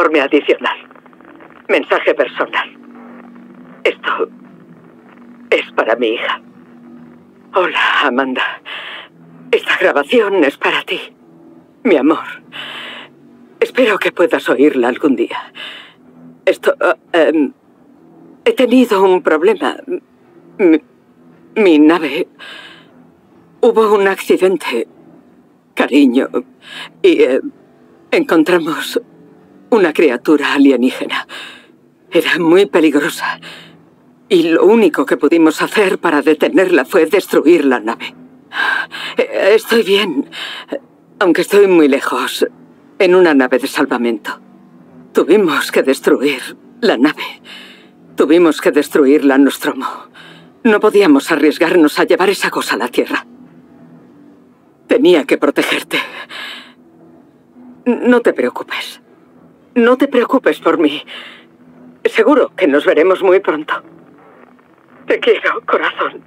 Informe adicional. Mensaje personal. Esto es para mi hija. Hola, Amanda. Esta grabación es para ti. Mi amor. Espero que puedas oírla algún día. Esto... Uh, he tenido un problema. Mi, nave... Hubo un accidente, cariño, y uh, encontramos una criatura alienígena. Era muy peligrosa. Y lo único que pudimos hacer para detenerla fue destruir la nave. Estoy bien, aunque estoy muy lejos, en una nave de salvamento. Tuvimos que destruir la nave. Tuvimos que destruir la Nostromo. No podíamos arriesgarnos a llevar esa cosa a la Tierra. Tenía que protegerte. No te preocupes. No te preocupes por mí. Seguro que nos veremos muy pronto. Te quiero, corazón.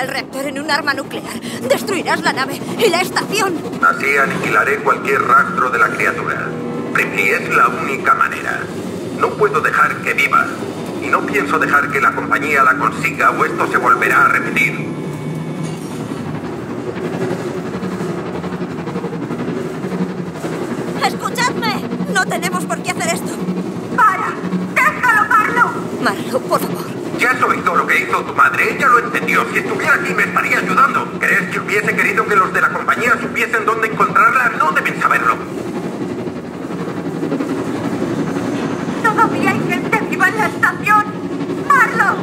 El reactor en un arma nuclear. Destruirás la nave y la estación. Así aniquilaré cualquier rastro de la criatura. Ripley es la única manera. No puedo dejar que viva. Y no pienso dejar que la compañía la consiga o esto se volverá a repetir. ¡Escuchadme! No tenemos por qué hacer esto. ¡Para! ¡Déjalo, Marlo! Marlo, por favor. Ya has oído lo que hizo tu madre. Ella lo entendió. Si estuviera aquí me estaría ayudando. ¿Crees que hubiese querido que los de la compañía supiesen dónde encontrarla? No deben saberlo. Todavía hay gente viva en la estación. ¡Marlo!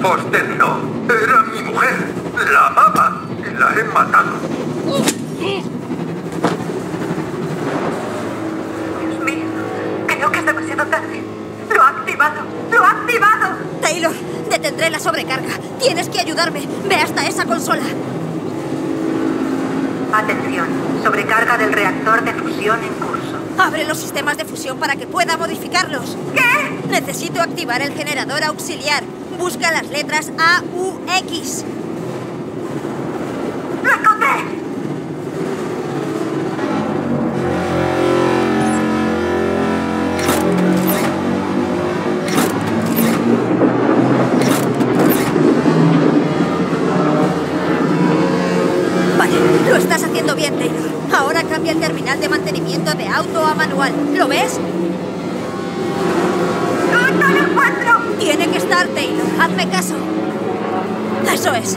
Foster, no. Era mi mujer. La amaba y la he matado. Dios mío, creo que es demasiado tarde. Lo ha activado. Lo ha activado. Detendré la sobrecarga. Tienes que ayudarme. Ve hasta esa consola. Atención, sobrecarga del reactor de fusión en curso. Abre los sistemas de fusión para que pueda modificarlos. ¿Qué? Necesito activar el generador auxiliar. Busca las letras A, U, X. ¿Lo ves? ¡No, no lo encuentro! Tiene que estar, Taylor. Hazme caso. Eso es.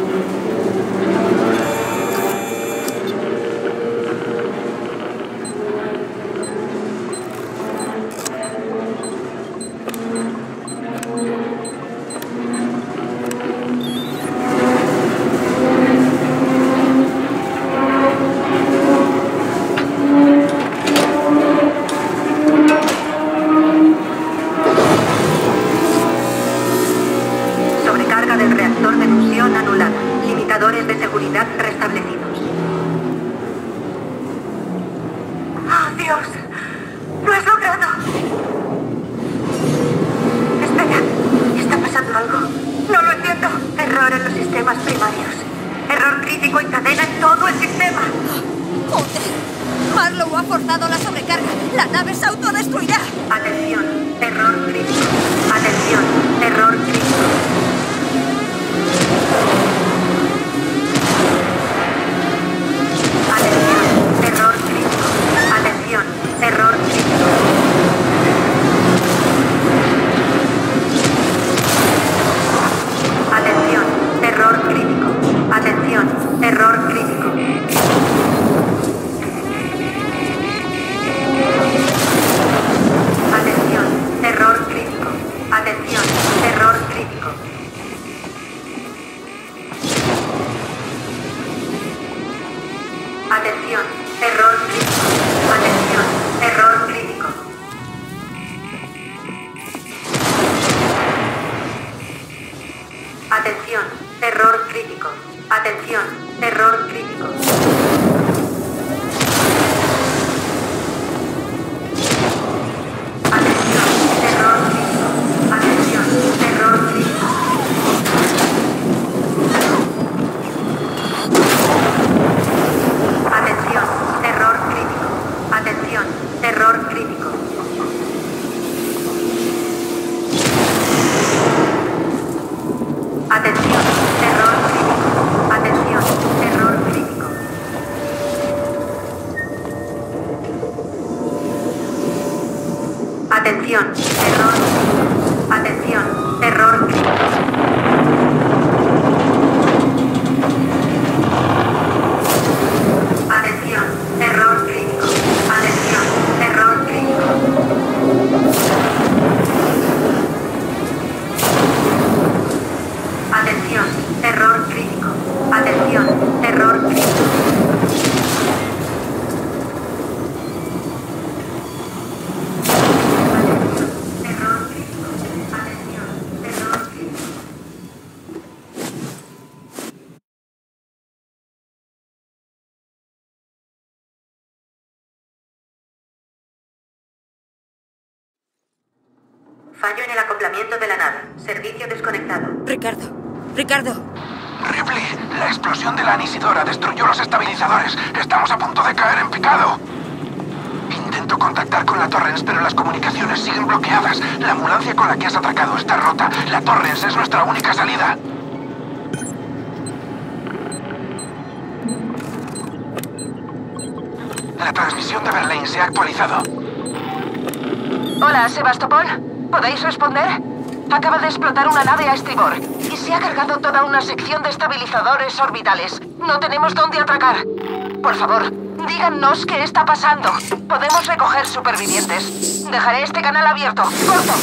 Servicio desconectado. Ricardo, Ricardo. Ripley, la explosión de la anisidora destruyó los estabilizadores. Estamos a punto de caer en picado. Intento contactar con la Torrens, pero las comunicaciones siguen bloqueadas. La ambulancia con la que has atracado está rota. La Torrens es nuestra única salida. La transmisión de Berlín se ha actualizado. Hola, Sebastopol. ¿Podéis responder? Acaba de explotar una nave a estribor y se ha cargado toda una sección de estabilizadores orbitales. No tenemos dónde atracar. Por favor, díganos qué está pasando. Podemos recoger supervivientes. Dejaré este canal abierto. ¡Corto!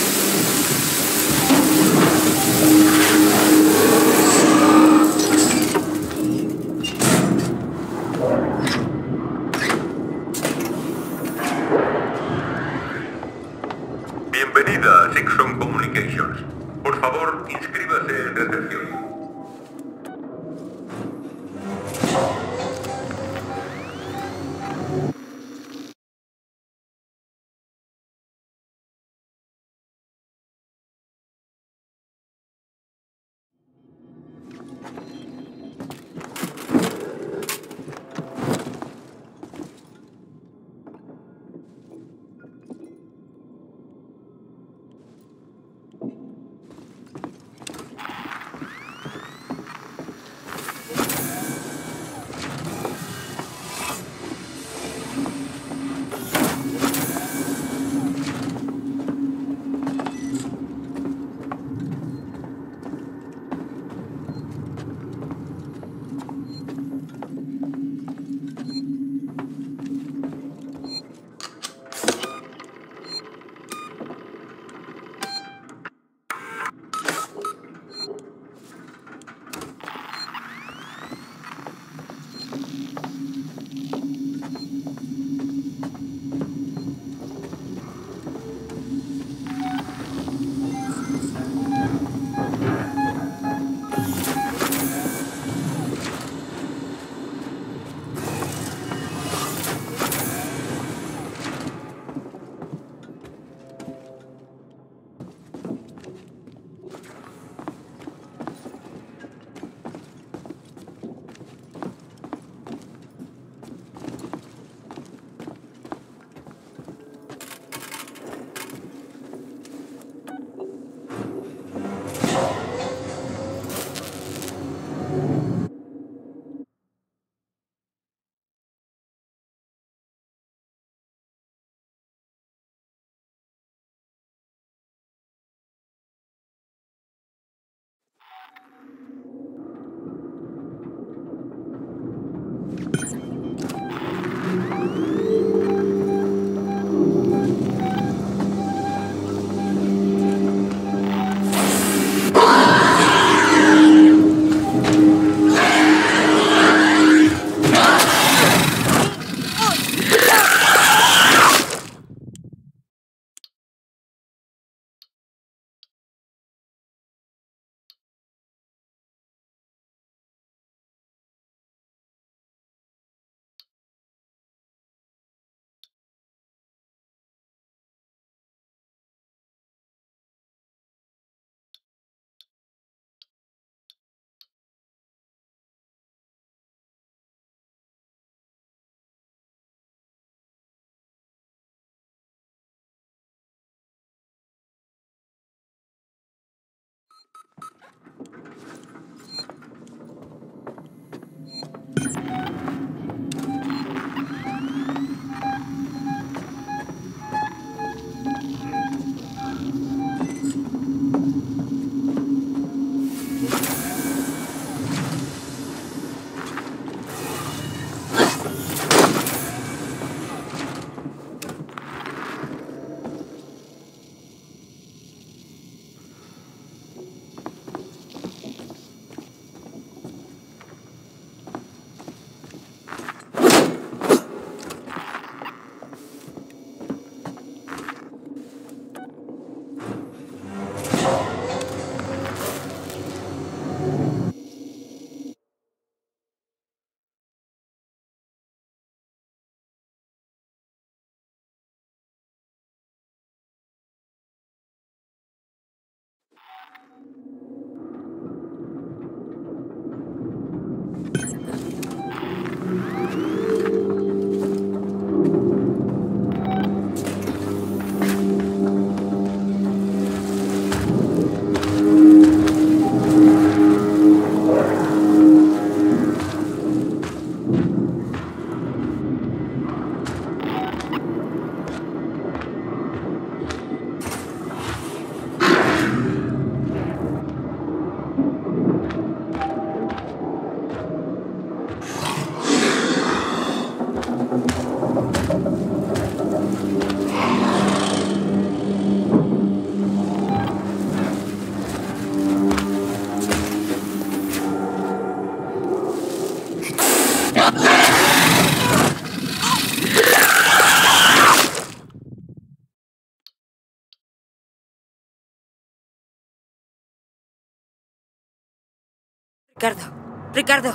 Ricardo, Ricardo.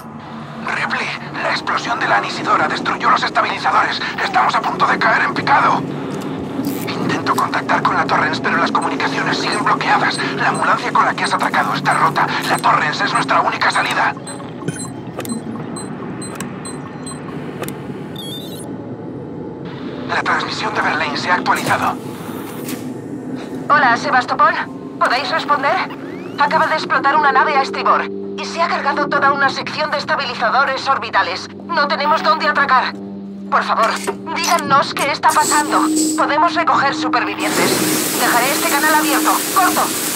Ripley, la explosión de la anisidora destruyó los estabilizadores. Estamos a punto de caer en picado. Intento contactar con la Torrens, pero las comunicaciones siguen bloqueadas. La ambulancia con la que has atracado está rota. La Torrens es nuestra única salida. La transmisión de Berlín se ha actualizado. Hola, Sebastopol. ¿Podéis responder? Acaba de explotar una nave a estribor y se ha cargado toda una sección de estabilizadores orbitales. No tenemos dónde atracar. Por favor, díganos qué está pasando. Podemos recoger supervivientes. Dejaré este canal abierto. ¡Corto!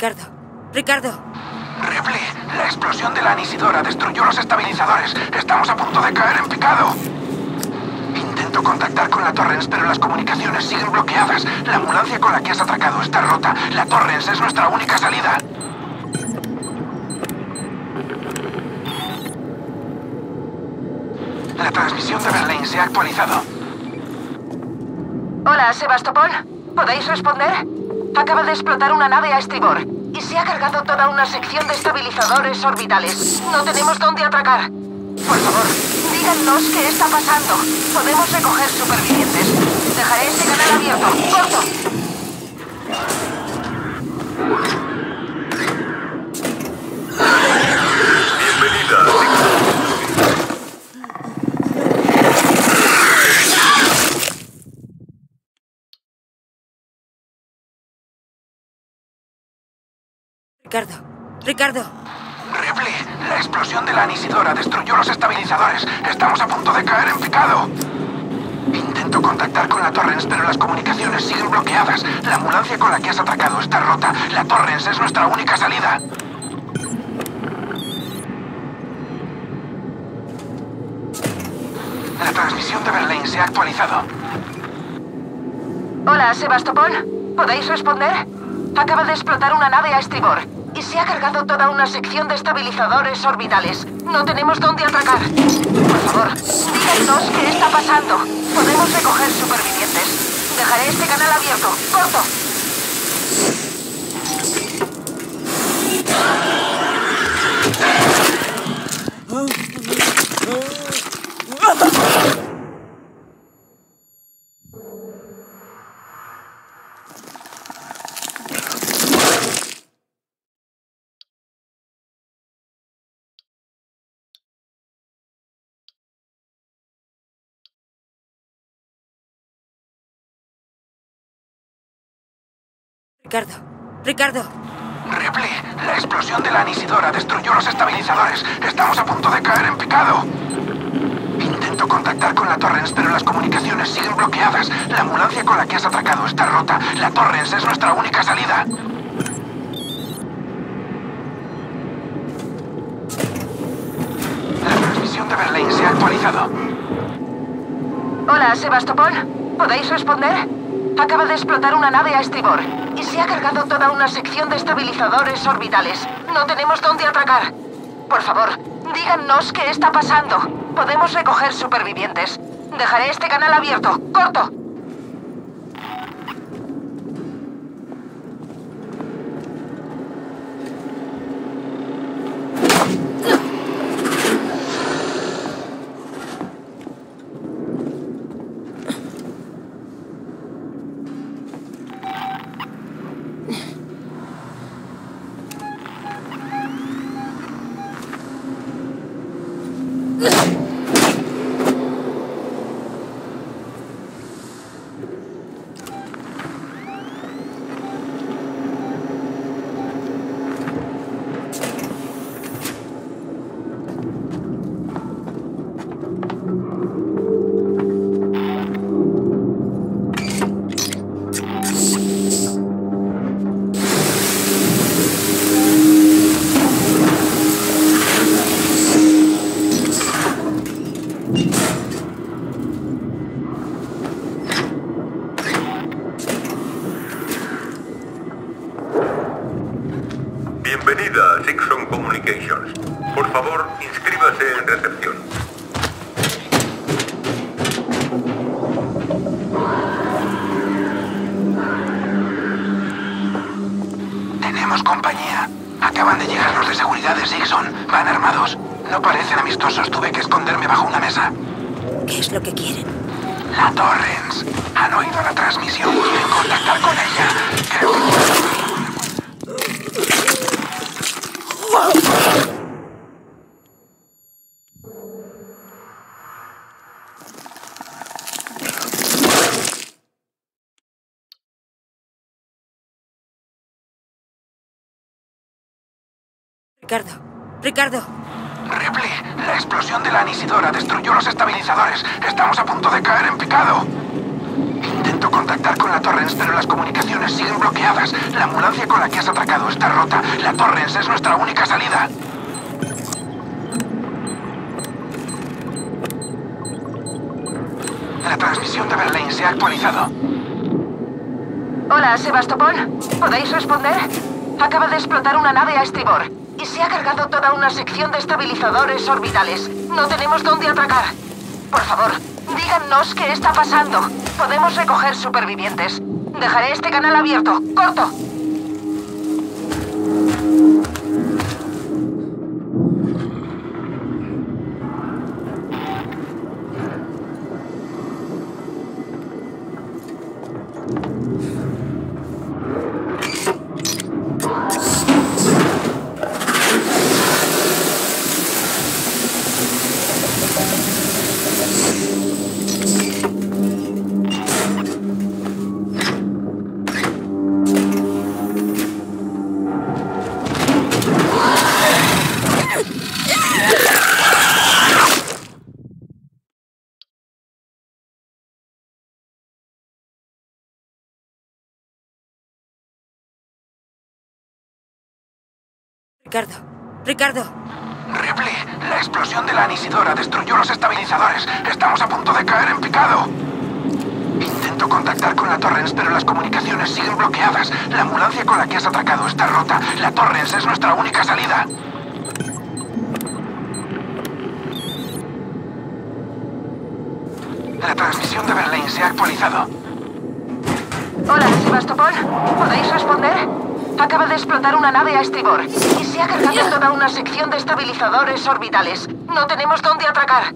Ricardo, Ricardo. Ripley, la explosión de la anisidora destruyó los estabilizadores. Estamos a punto de caer en picado. Intento contactar con la Torrens, pero las comunicaciones siguen bloqueadas. La ambulancia con la que has atracado está rota. La Torrens es nuestra única salida. La transmisión de Berlín se ha actualizado. Hola, Sebastopol. ¿Podéis responder? Acaba de explotar una nave a estribor se ha cargado toda una sección de estabilizadores orbitales. No tenemos dónde atracar. Por favor, díganos qué está pasando. Podemos recoger supervivientes. Dejaré este canal abierto. ¡Corto! Ricardo, Ricardo. Ripley, la explosión de la anisidora destruyó los estabilizadores. Estamos a punto de caer en picado. Intento contactar con la Torrens, pero las comunicaciones siguen bloqueadas. La ambulancia con la que has atracado está rota. La Torrens es nuestra única salida. La transmisión de Berlín se ha actualizado. Hola, Sebastopol. ¿Podéis responder? Acaba de explotar una nave a estribor se ha cargado toda una sección de estabilizadores orbitales. No tenemos dónde atracar. Por favor, díganos qué está pasando. Podemos recoger supervivientes. Dejaré este canal abierto. ¡Corto! Ricardo, Ricardo. Ripley, la explosión de la anisidora destruyó los estabilizadores. Estamos a punto de caer en picado. Intento contactar con la Torrens, pero las comunicaciones siguen bloqueadas. La ambulancia con la que has atracado está rota. La Torrens es nuestra única salida. La transmisión de Berlín se ha actualizado. Hola, Sebastopol. ¿Podéis responder? Acaba de explotar una nave a estribor y se ha cargado toda una sección de estabilizadores orbitales. No tenemos dónde atracar. Por favor, díganos qué está pasando. Podemos recoger supervivientes. Dejaré este canal abierto. ¡Corto! Ricardo, Ricardo. Ripley, la explosión de la anisidora destruyó los estabilizadores. Estamos a punto de caer en picado. Intento contactar con la Torrens, pero las comunicaciones siguen bloqueadas. La ambulancia con la que has atracado está rota. La Torrens es nuestra única salida. La transmisión de Berlín se ha actualizado. Hola, Sebastopol. ¿Podéis responder? Acaba de explotar una nave a estribor ha cargado toda una sección de estabilizadores orbitales. No tenemos dónde atracar. Por favor, díganos qué está pasando. Podemos recoger supervivientes. Dejaré este canal abierto. ¡Corto! Ricardo, Ricardo. Ripley, la explosión de la anisidora destruyó los estabilizadores. Estamos a punto de caer en picado. Intento contactar con la Torrens, pero las comunicaciones siguen bloqueadas. La ambulancia con la que has atracado está rota. La Torrens es nuestra única salida. La transmisión de Berlín se ha actualizado. Hola, Sebastopol. ¿Podéis responder? Acaba de explotar una nave a estribor y se ha cargado toda una sección de estabilizadores orbitales. No tenemos dónde atracar.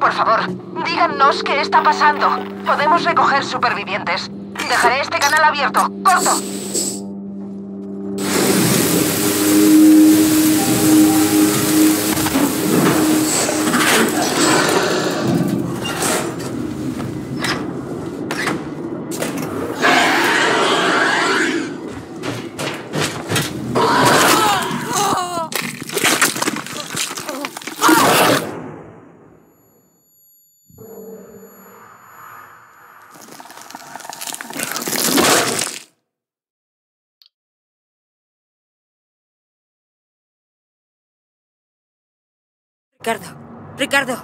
Por favor, díganos qué está pasando. Podemos recoger supervivientes. Dejaré este canal abierto. ¡Corto! Ricardo, Ricardo.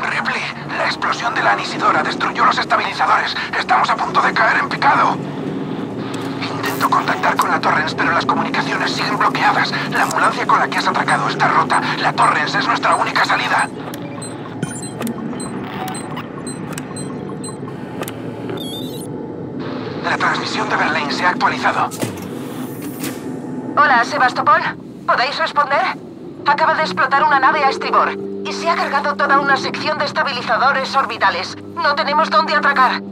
Ripley, la explosión de la anisidora destruyó los estabilizadores. Estamos a punto de caer en picado. Intento contactar con la Torrens, pero las comunicaciones siguen bloqueadas. La ambulancia con la que has atracado está rota. La Torrens es nuestra única salida. La transmisión de Berlín se ha actualizado. Hola, Sebastopol. ¿Podéis responder? Acaba de explotar una nave a estribor y se ha cargado toda una sección de estabilizadores orbitales. No tenemos dónde atracar.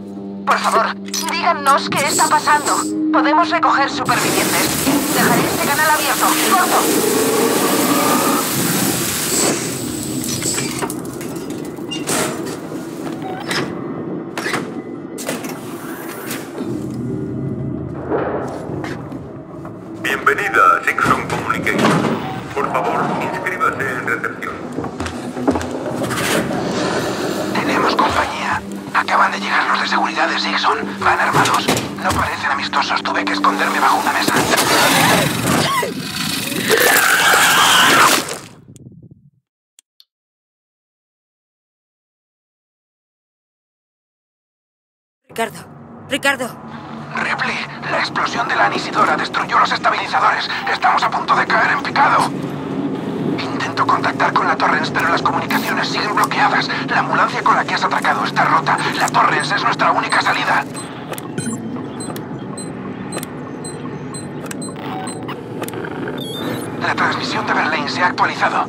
Por favor, díganos qué está pasando. Podemos recoger supervivientes. Dejaré este canal abierto. ¡Corto! Ricardo, Ricardo. Ripley, la explosión de la anisidora destruyó los estabilizadores. Estamos a punto de caer en picado. Intento contactar con la Torrens, pero las comunicaciones siguen bloqueadas. La ambulancia con la que has atracado está rota. La Torrens es nuestra única salida. La transmisión de Berlín se ha actualizado.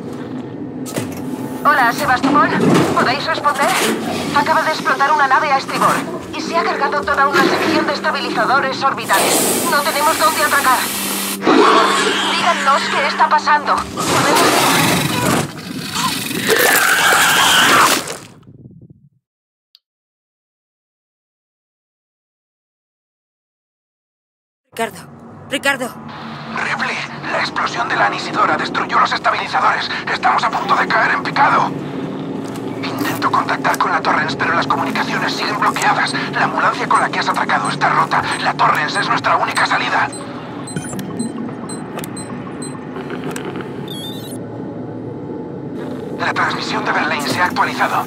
Hola, Sebastopol. ¿Podéis responder? Acaba de explotar una nave a estribor y se ha cargado toda una sección de estabilizadores orbitales. No tenemos dónde. Por favor, díganos qué está pasando. Podemos... Ricardo, Ricardo. Ripley, la explosión de la anisidora destruyó los estabilizadores. Estamos a punto de caer en picado. Contactar con la Torrens, pero las comunicaciones siguen bloqueadas. La ambulancia con la que has atracado está rota. La Torrens es nuestra única salida. La transmisión de Berlín se ha actualizado.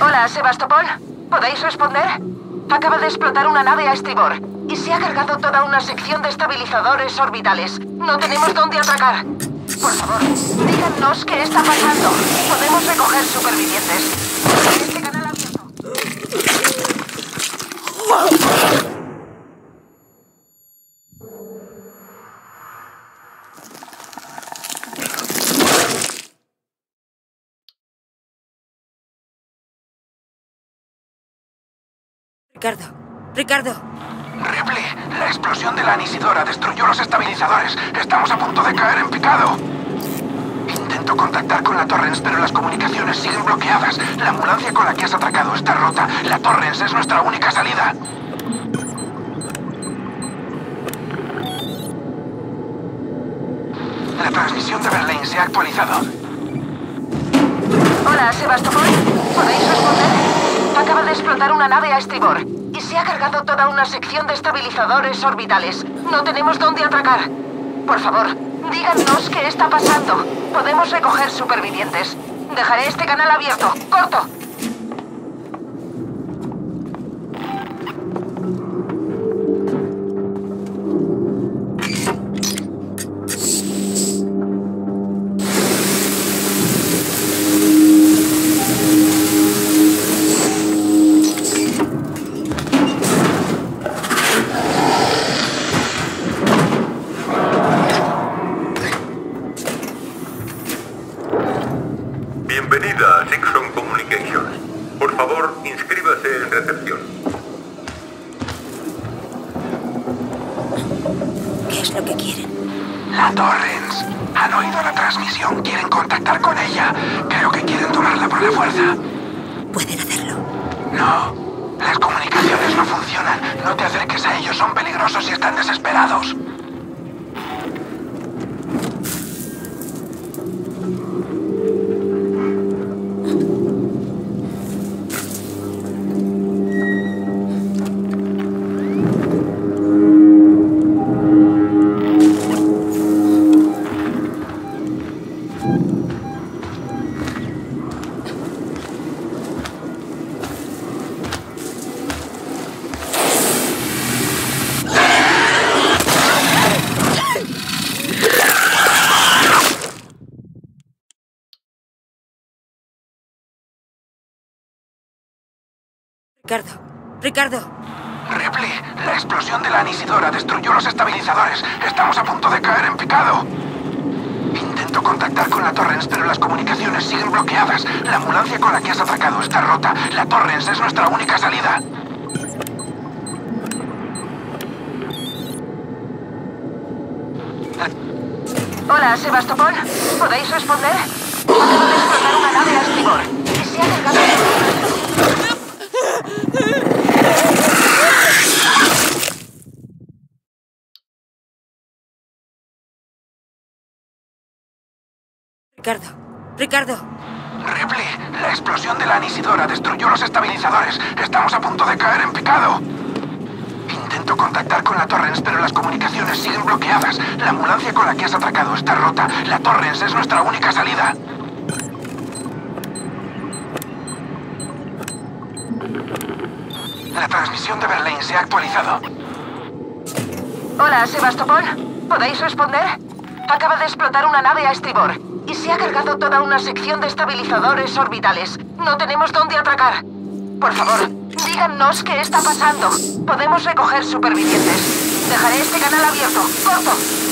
Hola, Sebastopol. ¿Podéis responder? Acaba de explotar una nave a estribor y se ha cargado toda una sección de estabilizadores orbitales. No tenemos dónde atracar. Por favor, díganos qué está pasando. Podemos recoger supervivientes. Este canal abierto. Ricardo, Ricardo. Ripley, la explosión de la anisidora destruyó los estabilizadores. Estamos a punto de caer en picado. Intento contactar con la Torrens, pero las comunicaciones siguen bloqueadas. La ambulancia con la que has atracado está rota. La Torrens es nuestra única salida. La transmisión de Berlín se ha actualizado. Hola, Sebastopol. ¿Podéis responder? Acaba de explotar una nave a estribor y se ha cargado toda una sección de estabilizadores orbitales. No tenemos dónde atracar. Por favor, Díganos qué está pasando. Podemos recoger supervivientes. Dejaré este canal abierto. ¡Corto! sección de estabilizadores orbitales. No tenemos dónde atracar. Por favor, díganos qué está pasando. Podemos recoger supervivientes. Dejaré este canal abierto. ¡Corto!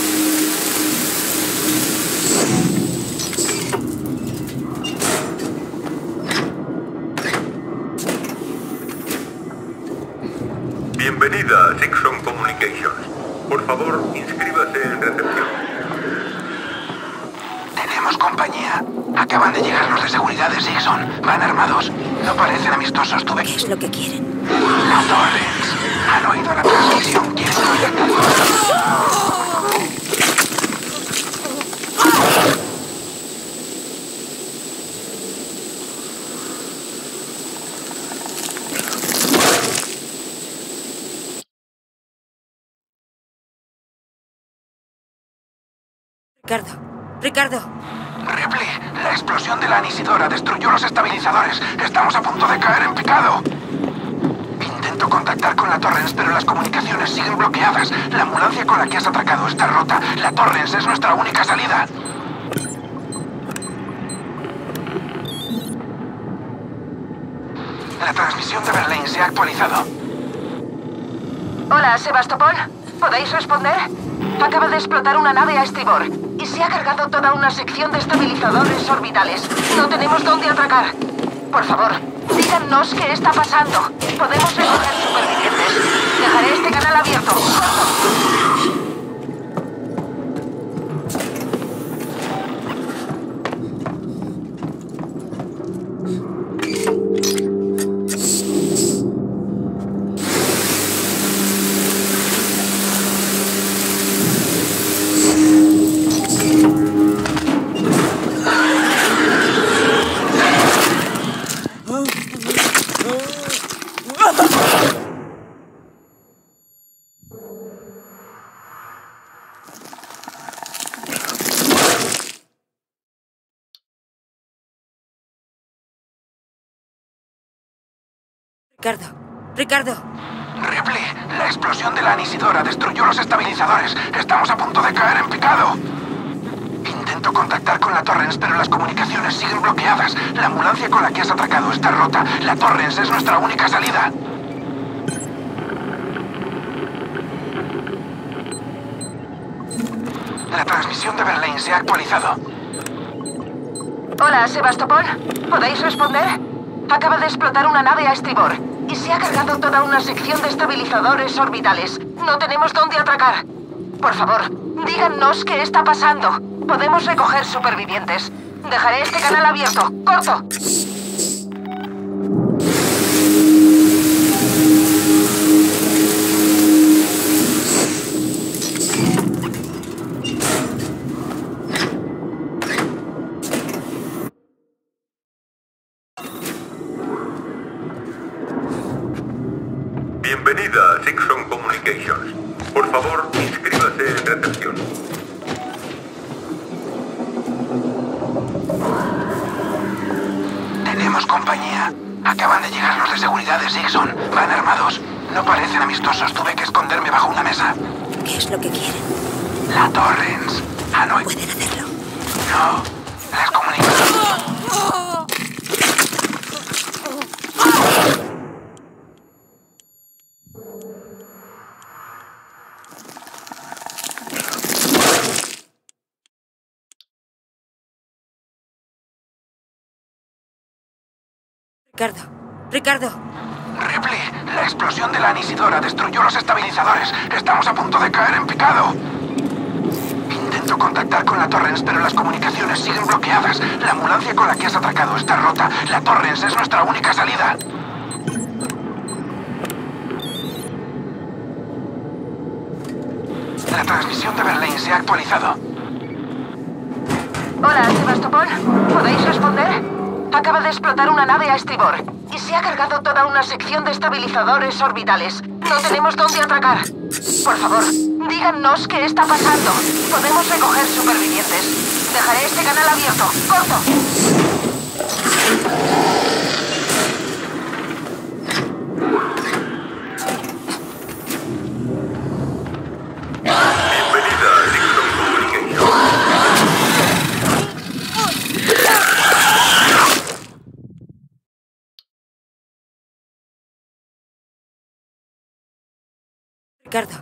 Ricardo, Ricardo. Ripley, la explosión de la anisidora destruyó los estabilizadores. Estamos a punto de caer en picado. Intento contactar con la Torrens, pero las comunicaciones siguen bloqueadas. La ambulancia con la que has atracado está rota. La Torrens es nuestra única salida. La transmisión de Berlín se ha actualizado. Hola, Sebastopol. ¿Podéis responder? Acaba de explotar una nave a estribor y se ha cargado toda una sección de estabilizadores orbitales. No tenemos dónde atracar. Por favor, díganos qué está pasando. Podemos recoger supervivientes. Dejaré este canal abierto. ¡Corto! Ricardo. Ripley, la explosión de la anisidora destruyó los estabilizadores. Estamos a punto de caer en picado. Intento contactar con la Torrens, pero las comunicaciones siguen bloqueadas. La ambulancia con la que has atracado está rota. La Torrens es nuestra única salida. La transmisión de Berlín se ha actualizado. Hola, Sebastopol. ¿Podéis responder? Acaba de explotar una nave a estribor se ha cargado toda una sección de estabilizadores orbitales. No tenemos dónde atracar. Por favor, díganos qué está pasando. Podemos recoger supervivientes. Dejaré este canal abierto. ¡Corto! Ricardo,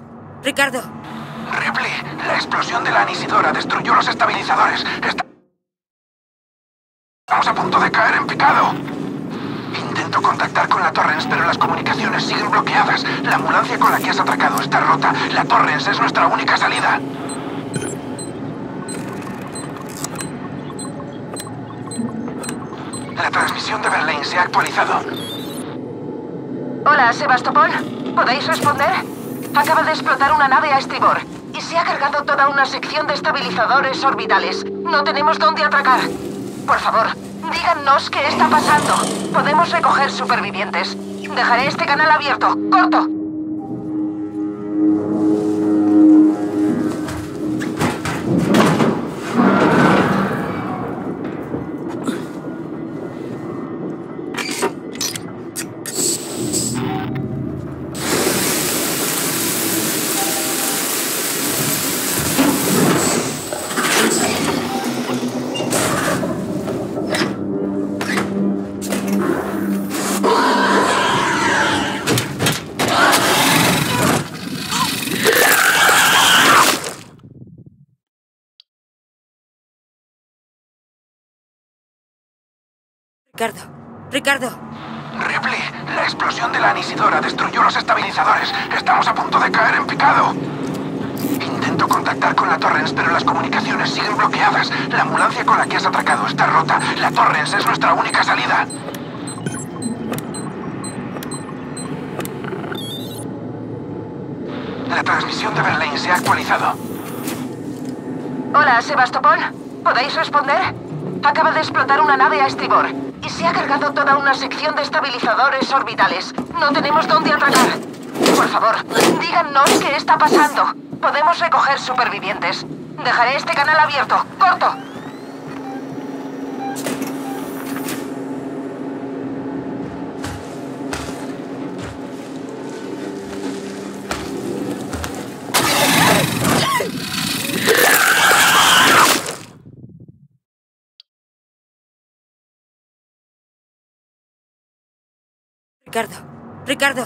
Ricardo. Ripley, la explosión de la anisidora destruyó los estabilizadores. Está- Estamos a punto de caer en picado. Intento contactar con la Torrens, pero las comunicaciones siguen bloqueadas. La ambulancia con la que has atracado está rota. La Torrens es nuestra única salida. La transmisión de Berlín se ha actualizado. Hola, Sebastopol. ¿Podéis responder? Acaba de explotar una nave a estribor y se ha cargado toda una sección de estabilizadores orbitales. No tenemos dónde atracar. Por favor, díganos qué está pasando. Podemos recoger supervivientes. Dejaré este canal abierto. ¡Corto! Ricardo, Ricardo. Ripley, la explosión de la anisidora destruyó los estabilizadores. Estamos a punto de caer en picado. Intento contactar con la Torrens, pero las comunicaciones siguen bloqueadas. La ambulancia con la que has atracado está rota. La Torrens es nuestra única salida. La transmisión de Berlín se ha actualizado. Hola, Sebastopol. ¿Podéis responder? Acaba de explotar una nave a estribor y se ha cargado toda una sección de estabilizadores orbitales. No tenemos dónde atracar. Por favor, díganos qué está pasando. Podemos recoger supervivientes. Dejaré este canal abierto. ¡Corto! Ricardo, Ricardo.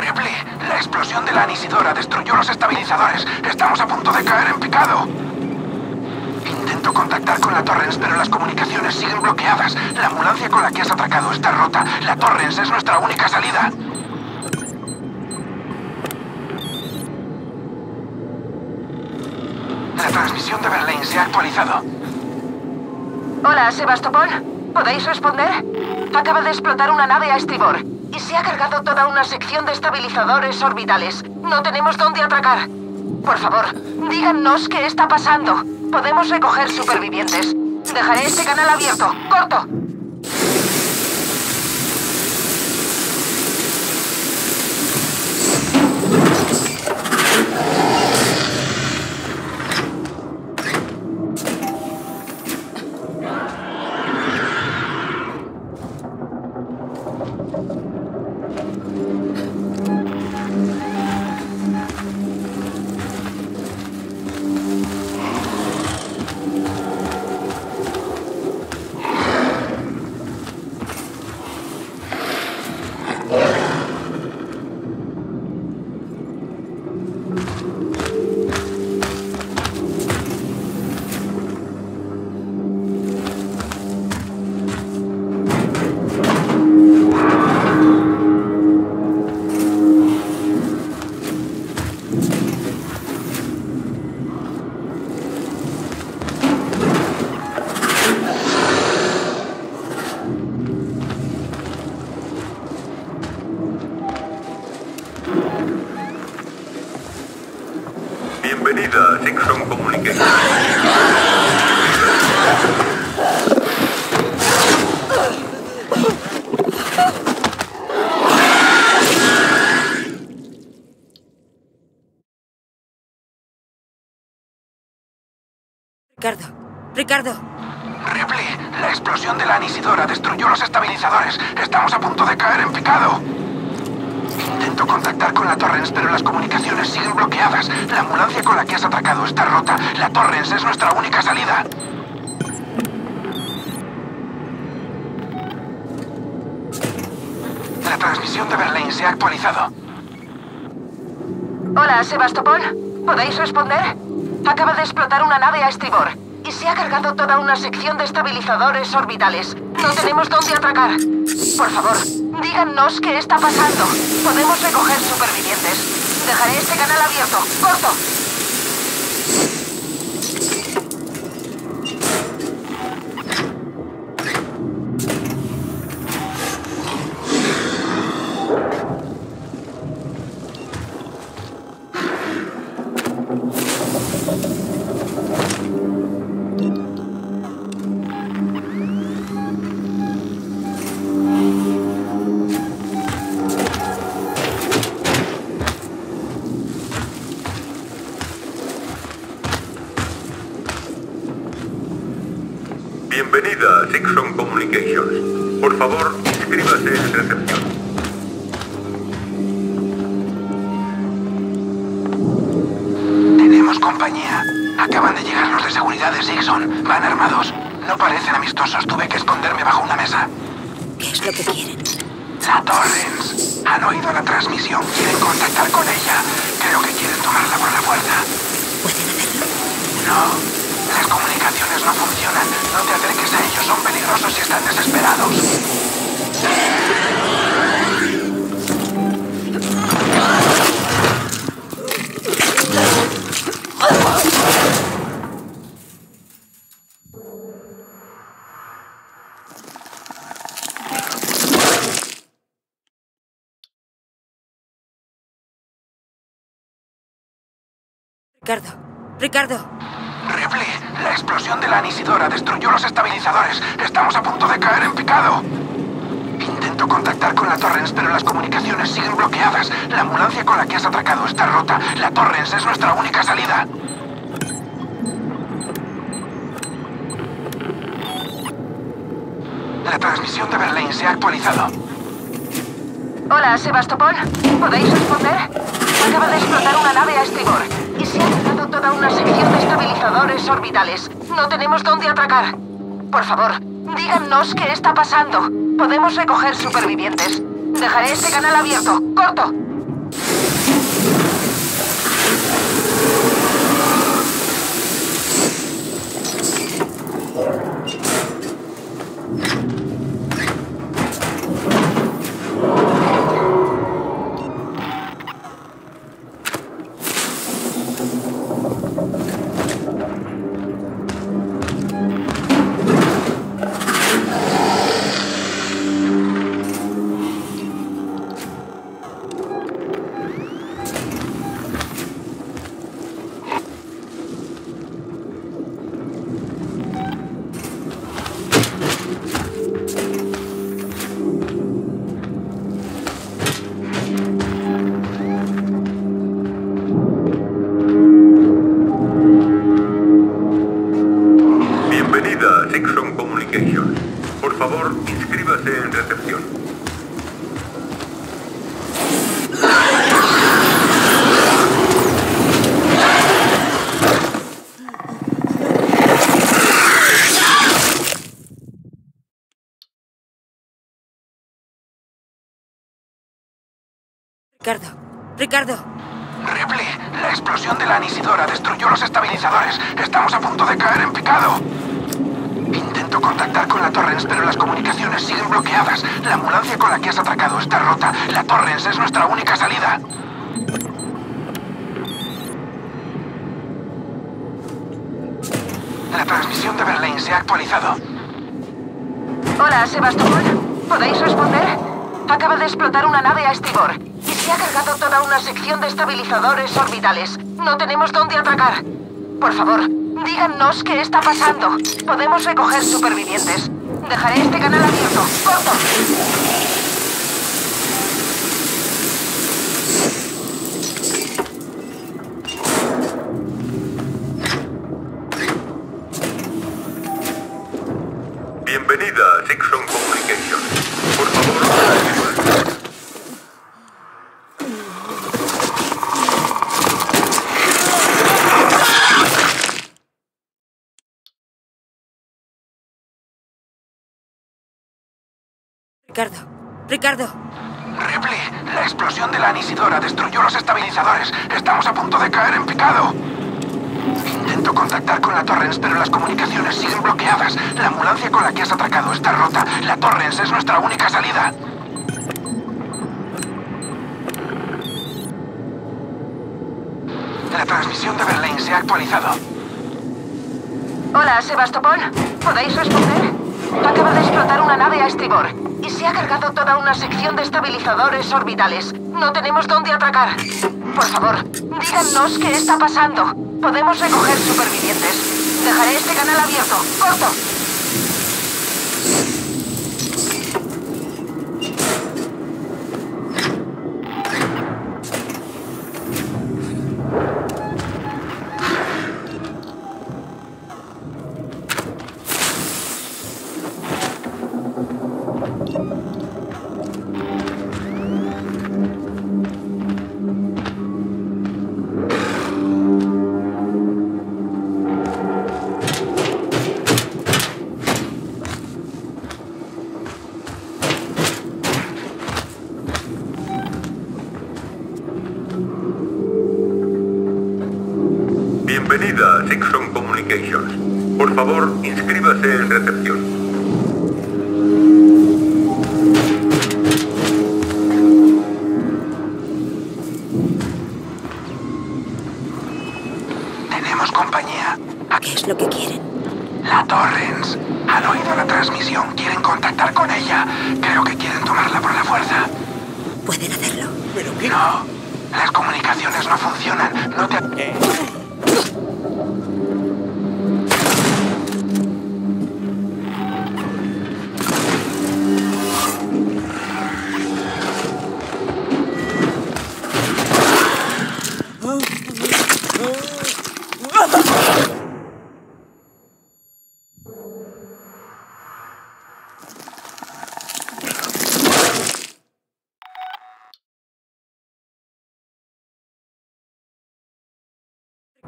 Ripley, la explosión de la anisidora destruyó los estabilizadores. Estamos a punto de caer en picado. Intento contactar con la Torrens, pero las comunicaciones siguen bloqueadas. La ambulancia con la que has atracado está rota. La Torrens es nuestra única salida. La transmisión de Berlín se ha actualizado. Hola, Sebastopol. ¿Podéis responder? Acaba de explotar una nave a estribor se ha cargado toda una sección de estabilizadores orbitales. No tenemos dónde atracar. Por favor, díganos qué está pasando. Podemos recoger supervivientes. Dejaré este canal abierto. ¡Corto! Ricardo, Ricardo. Ripley, la explosión de la anisidora destruyó los estabilizadores. Estamos a punto de caer en picado. Intento contactar con la Torrens, pero las comunicaciones siguen bloqueadas. La ambulancia con la que has atracado está rota. La Torrens es nuestra única salida. La transmisión de Berlín se ha actualizado. Hola, Sebastopol. ¿Podéis responder? Acaba de explotar una nave a estribor y se ha cargado toda una sección de estabilizadores orbitales. No tenemos dónde atracar. Por favor, díganos qué está pasando. Podemos recoger supervivientes. Dejaré este canal abierto. ¡Corto! Ricardo. Está pasando. Podemos recoger supervivientes. Dejaré este canal abierto. No tenemos dónde atracar. Por favor, díganos qué está pasando. Podemos recoger supervivientes. Dejaré este canal abierto. ¡Corto! Bienvenida a Sixon Communications. Por favor, Ricardo, Ricardo. Ripley, la explosión de la anisidora destruyó los estabilizadores. Estamos a punto de caer en picado. Intento contactar con la Torrens, pero las comunicaciones siguen bloqueadas. La ambulancia con la que has atracado está rota. La Torrens es nuestra única salida. La transmisión de Berlín se ha actualizado. Hola, Sebastopol. ¿Podéis responder? Acaba de explotar una nave a estribor ha cargado toda una sección de estabilizadores orbitales. No tenemos dónde atracar. Por favor, díganos qué está pasando. Podemos recoger supervivientes. Dejaré este canal abierto. ¡Corto!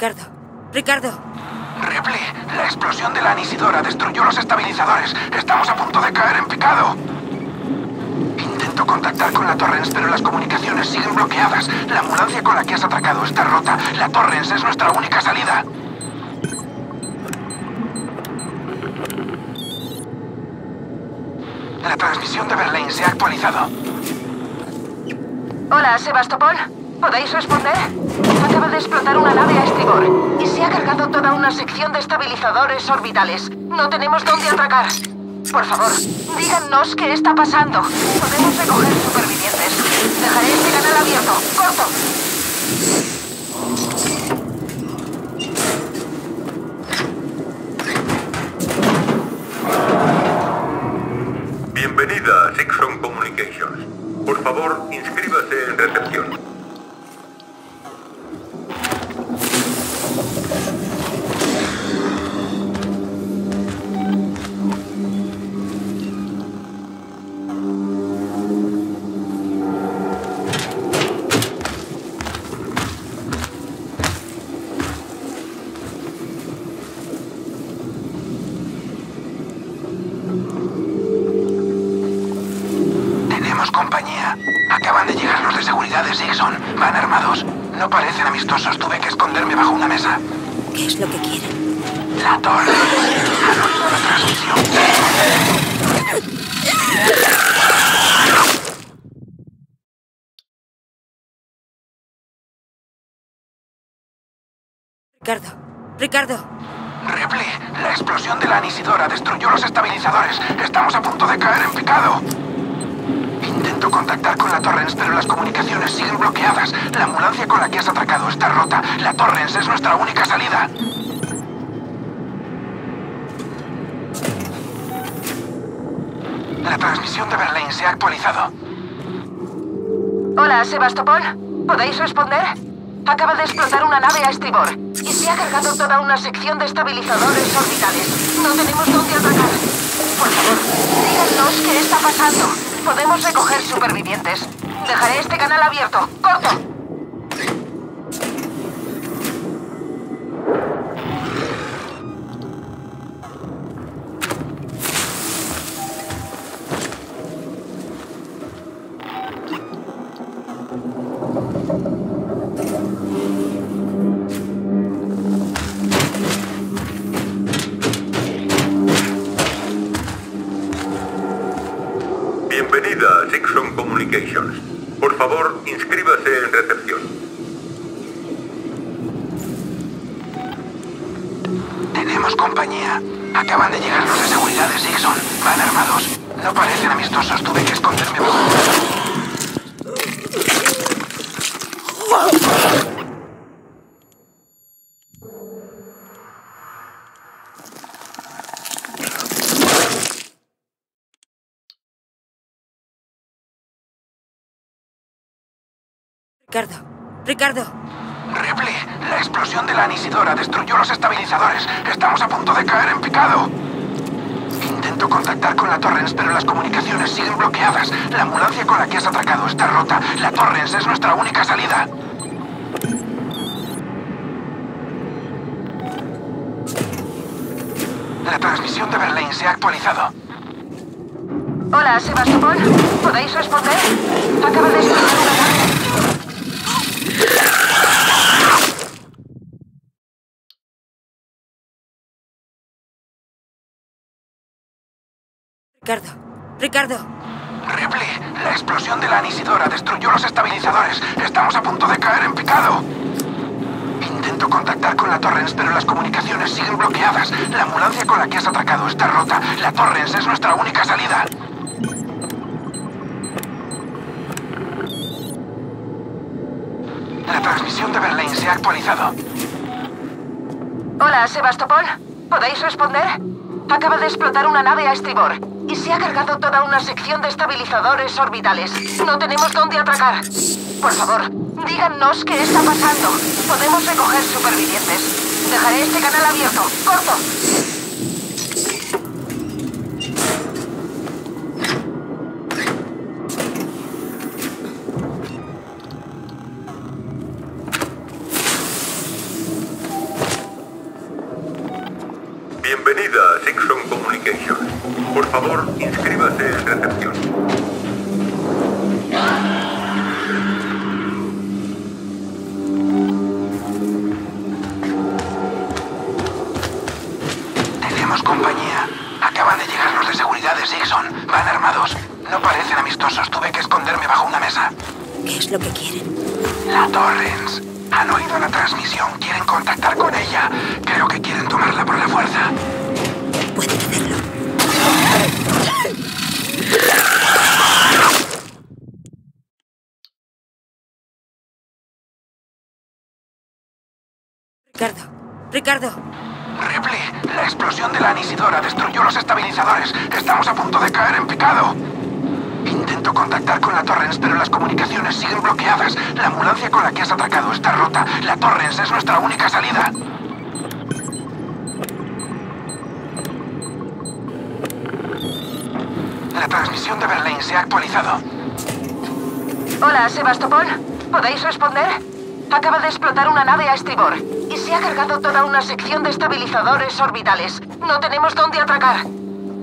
Ricardo, Ricardo. Ripley, la explosión de la anisidora destruyó los estabilizadores. Estamos a punto de caer en picado. Intento contactar con la Torrens, pero las comunicaciones siguen bloqueadas. La ambulancia con la que has atracado está rota. La Torrens es nuestra única salida. La transmisión de Berlín se ha actualizado. Hola, Sebastopol. ¿Podéis responder? Acaba de explotar una nave a estribor y se ha cargado toda una sección de estabilizadores orbitales. No tenemos dónde atracar. Por favor, díganos qué está pasando. Podemos recoger supervivientes. Dejaré este canal abierto. ¡Corto! Bienvenida a Sixon Communications. Por favor, inscríbase en recepción. Ricardo, Ricardo. Ripley, la explosión de la anisidora destruyó los estabilizadores. Estamos a punto de caer en picado. Intento contactar con la Torrens, pero las comunicaciones siguen bloqueadas. La ambulancia con la que has atracado está rota. La Torrens es nuestra única salida. La transmisión de Berlín se ha actualizado. Hola, Sebastopol. ¿Podéis responder? Acaba de explotar una nave a estribor y se ha cargado toda una sección de estabilizadores orbitales. No tenemos dónde atracar. Por favor, díganos qué está pasando. Podemos recoger supervivientes. Dejaré este canal abierto. ¡Corto! Ricardo, Ricardo. Ripley, la explosión de la anisidora destruyó los estabilizadores. Estamos a punto de caer en picado. Intento contactar con la Torrens, pero las comunicaciones siguen bloqueadas. La ambulancia con la que has atracado está rota. La Torrens es nuestra única salida. La transmisión de Berlín se ha actualizado. Hola, Sebastopol. ¿Podéis responder? Acaba de explotar Ricardo, Ricardo. Ripley, la explosión de la anisidora destruyó los estabilizadores. Estamos a punto de caer en picado. Intento contactar con la Torrens, pero las comunicaciones siguen bloqueadas. La ambulancia con la que has atracado está rota. La Torrens es nuestra única salida. La transmisión de Berlín se ha actualizado. Hola, Sebastopol. ¿Podéis responder? Acaba de explotar una nave a estribor y se ha cargado toda una sección de estabilizadores orbitales. No tenemos dónde atracar. Por favor, díganos qué está pasando. Podemos recoger supervivientes. Dejaré este canal abierto. ¡Corto! Ricardo. Ripley, la explosión de la anisidora destruyó los estabilizadores. Estamos a punto de caer en picado. Intento contactar con la Torrens, pero las comunicaciones siguen bloqueadas. La ambulancia con la que has atracado está rota. La Torrens es nuestra única salida. La transmisión de Berlín se ha actualizado. Hola, Sebastopol. ¿Podéis responder? Acaba de explotar una nave a estribor se ha cargado toda una sección de estabilizadores orbitales. No tenemos dónde atracar.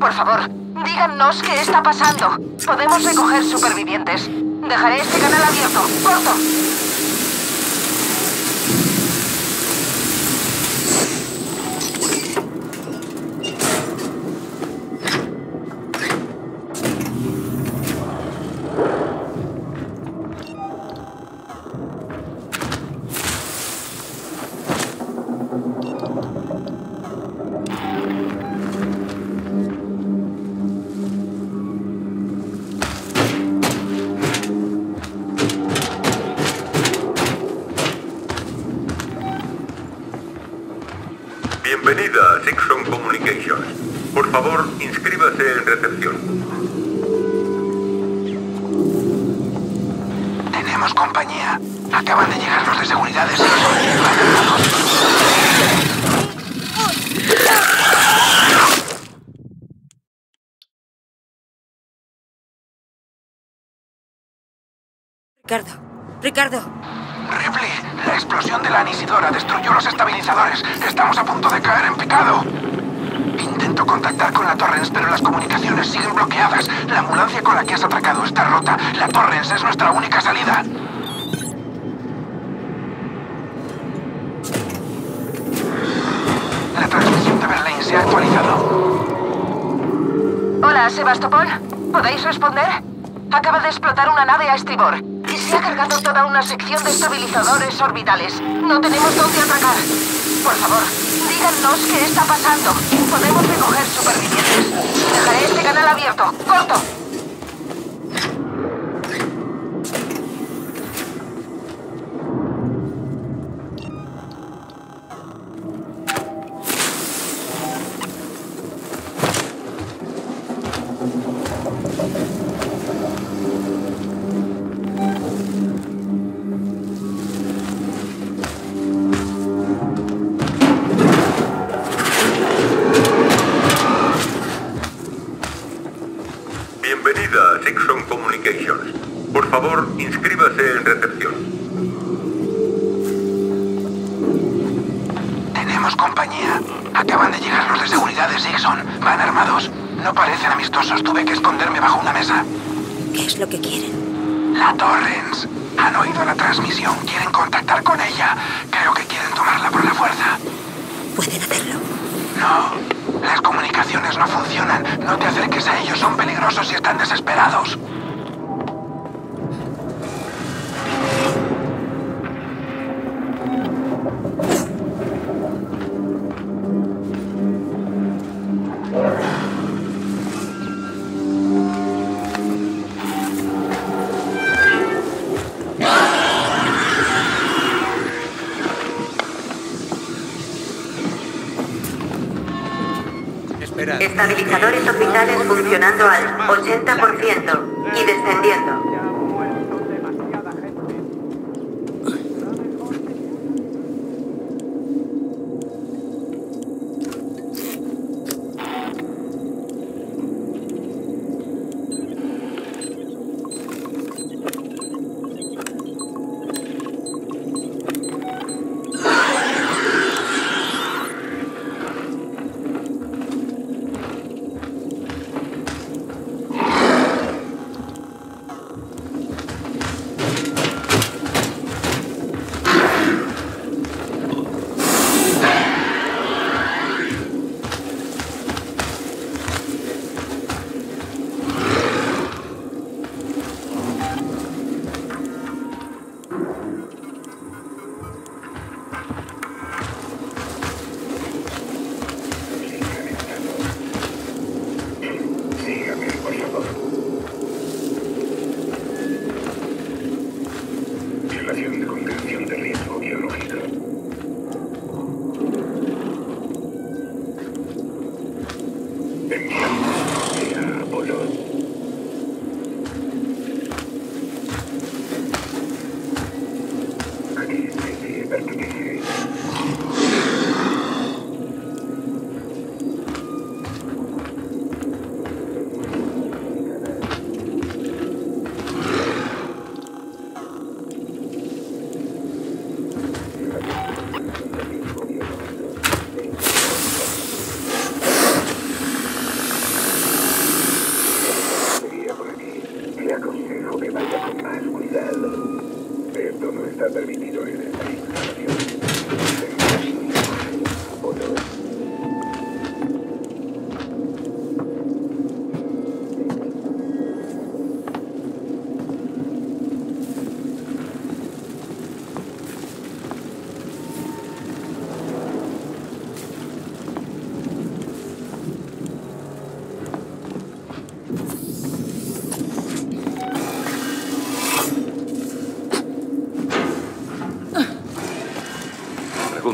Por favor, díganos qué está pasando. Podemos recoger supervivientes. Dejaré este canal abierto. ¡Corto! Inscríbase en recepción. Tenemos compañía. Acaban de llegar los de seguridad de Ricardo, Ricardo. Ripley, la explosión de la anisidora destruyó los estabilizadores. Estamos a punto de caer en picado. Intento contactar con la Torrens, pero las comunicaciones siguen bloqueadas. La ambulancia con la que has atracado está rota. La Torrens es nuestra única salida. La transmisión de Berlín se ha actualizado. Hola, Sebastopol. ¿Podéis responder? Acaba de explotar una nave a estribor y se ha cargado toda una sección de estabilizadores orbitales. No tenemos dónde atracar. Por favor, díganos qué está pasando. Podemos recoger supervivientes. Dejaré este canal abierto. ¡Corto!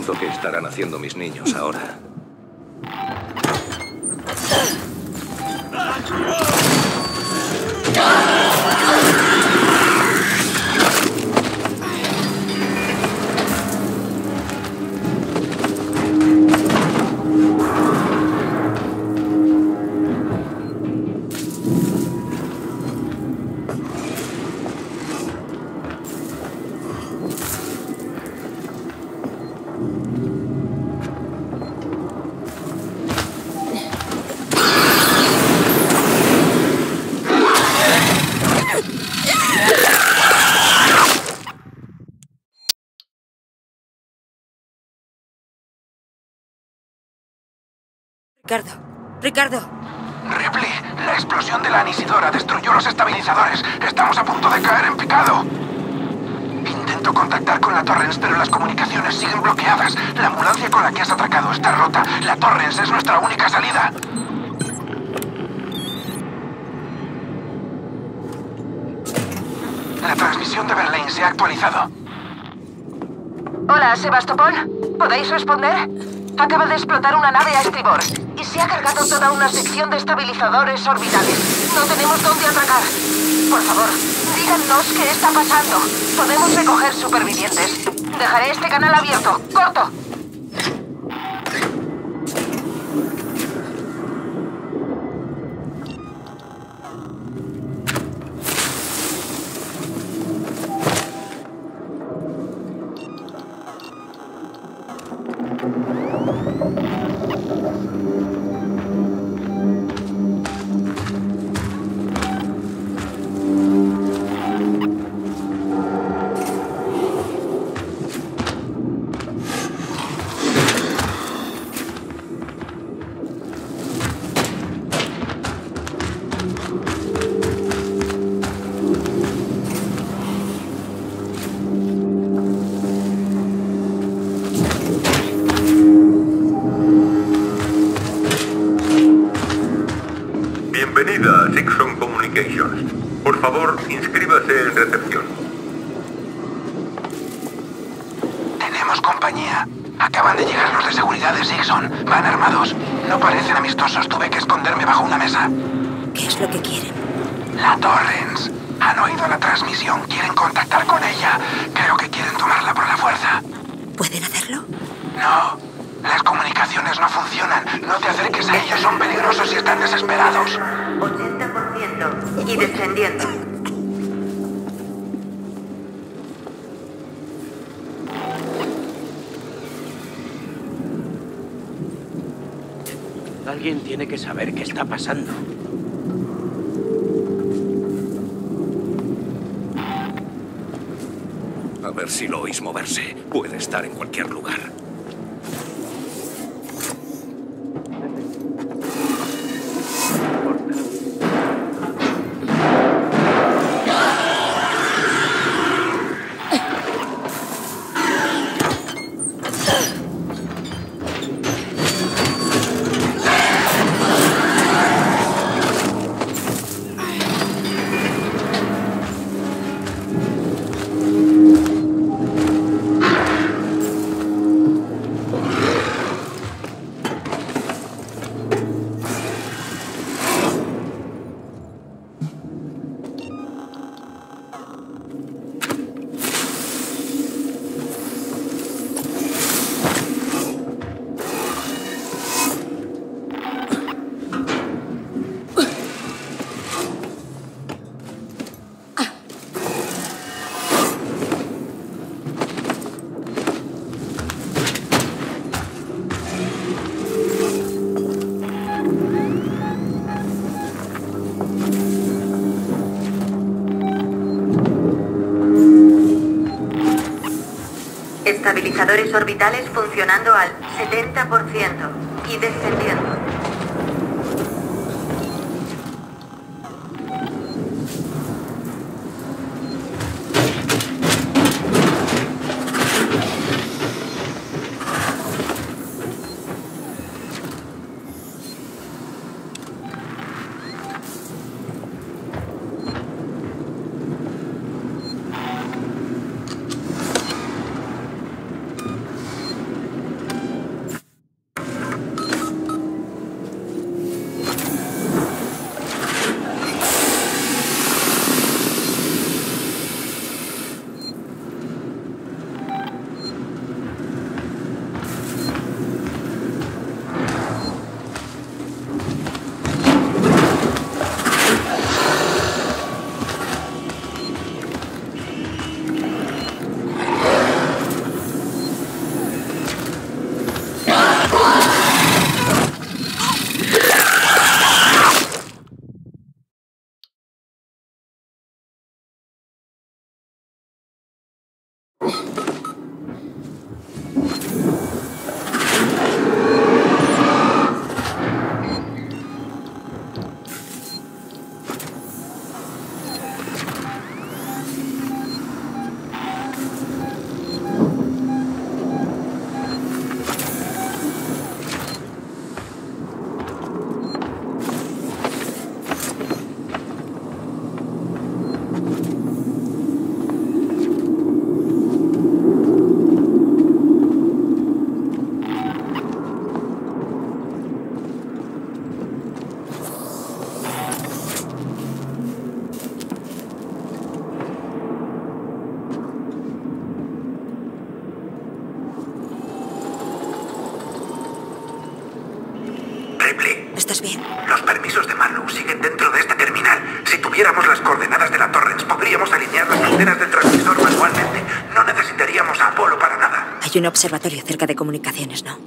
Pregunto qué estarán haciendo mis niños ahora. Ricardo. Ripley, la explosión de la anisidora destruyó los estabilizadores. Estamos a punto de caer en picado. Intento contactar con la Torrens, pero las comunicaciones siguen bloqueadas. La ambulancia con la que has atracado está rota. La Torrens es nuestra única salida. La transmisión de Berlín se ha actualizado. Hola, Sebastopol. ¿Podéis responder? Acaba de explotar una nave a estribor se ha cargado toda una sección de estabilizadores orbitales. No tenemos dónde atracar. Por favor, díganos qué está pasando. Podemos recoger supervivientes. Dejaré este canal abierto. ¡Corto! Van armados. No parecen amistosos. Tuve que esconderme bajo una mesa. ¿Qué es lo que quieren? La Torrens. Han oído la transmisión. Quieren contactar con ella. Creo que quieren tomarla por la fuerza. ¿Pueden hacerlo? No. Las comunicaciones no funcionan. No te acerques a ellos. Son peligrosos y están desesperados. 80% y descendiendo. Alguien tiene que saber qué está pasando. A ver si lo oís moverse. Puede estar en cualquier lugar. Orbitales funcionando al 70% y descendiendo. Hay un observatorio cerca de comunicaciones, ¿no?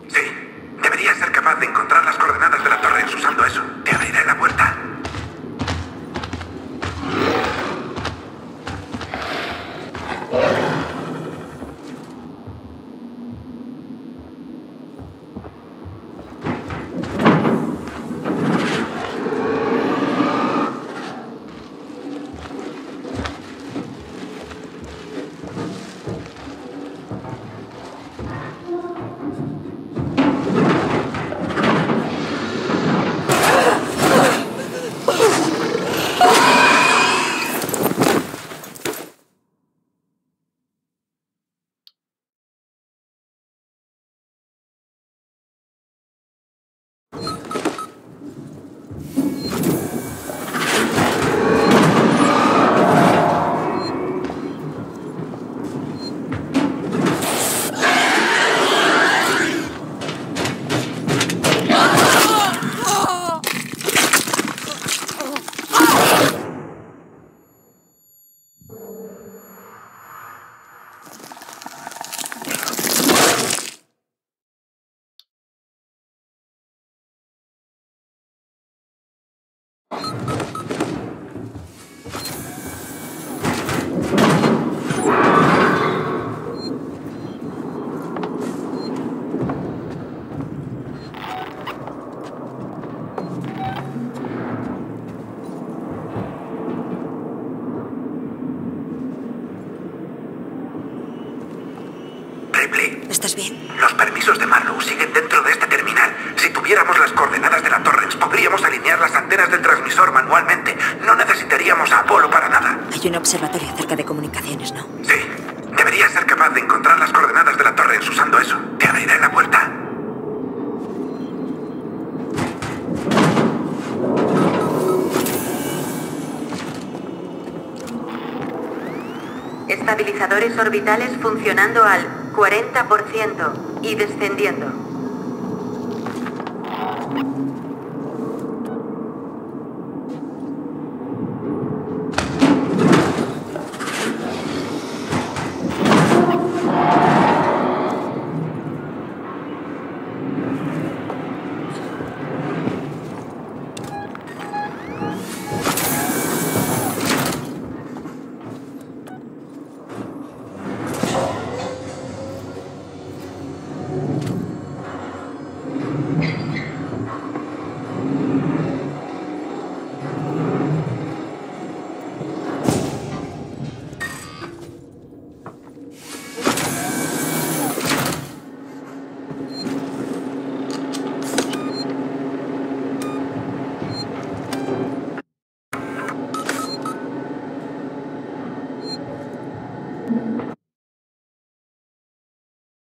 Un observatorio cerca de comunicaciones, ¿no? Sí. Deberías ser capaz de encontrar las coordenadas de la Torrens usando eso. Te abriré la puerta. Estabilizadores orbitales funcionando al 40% y descendiendo.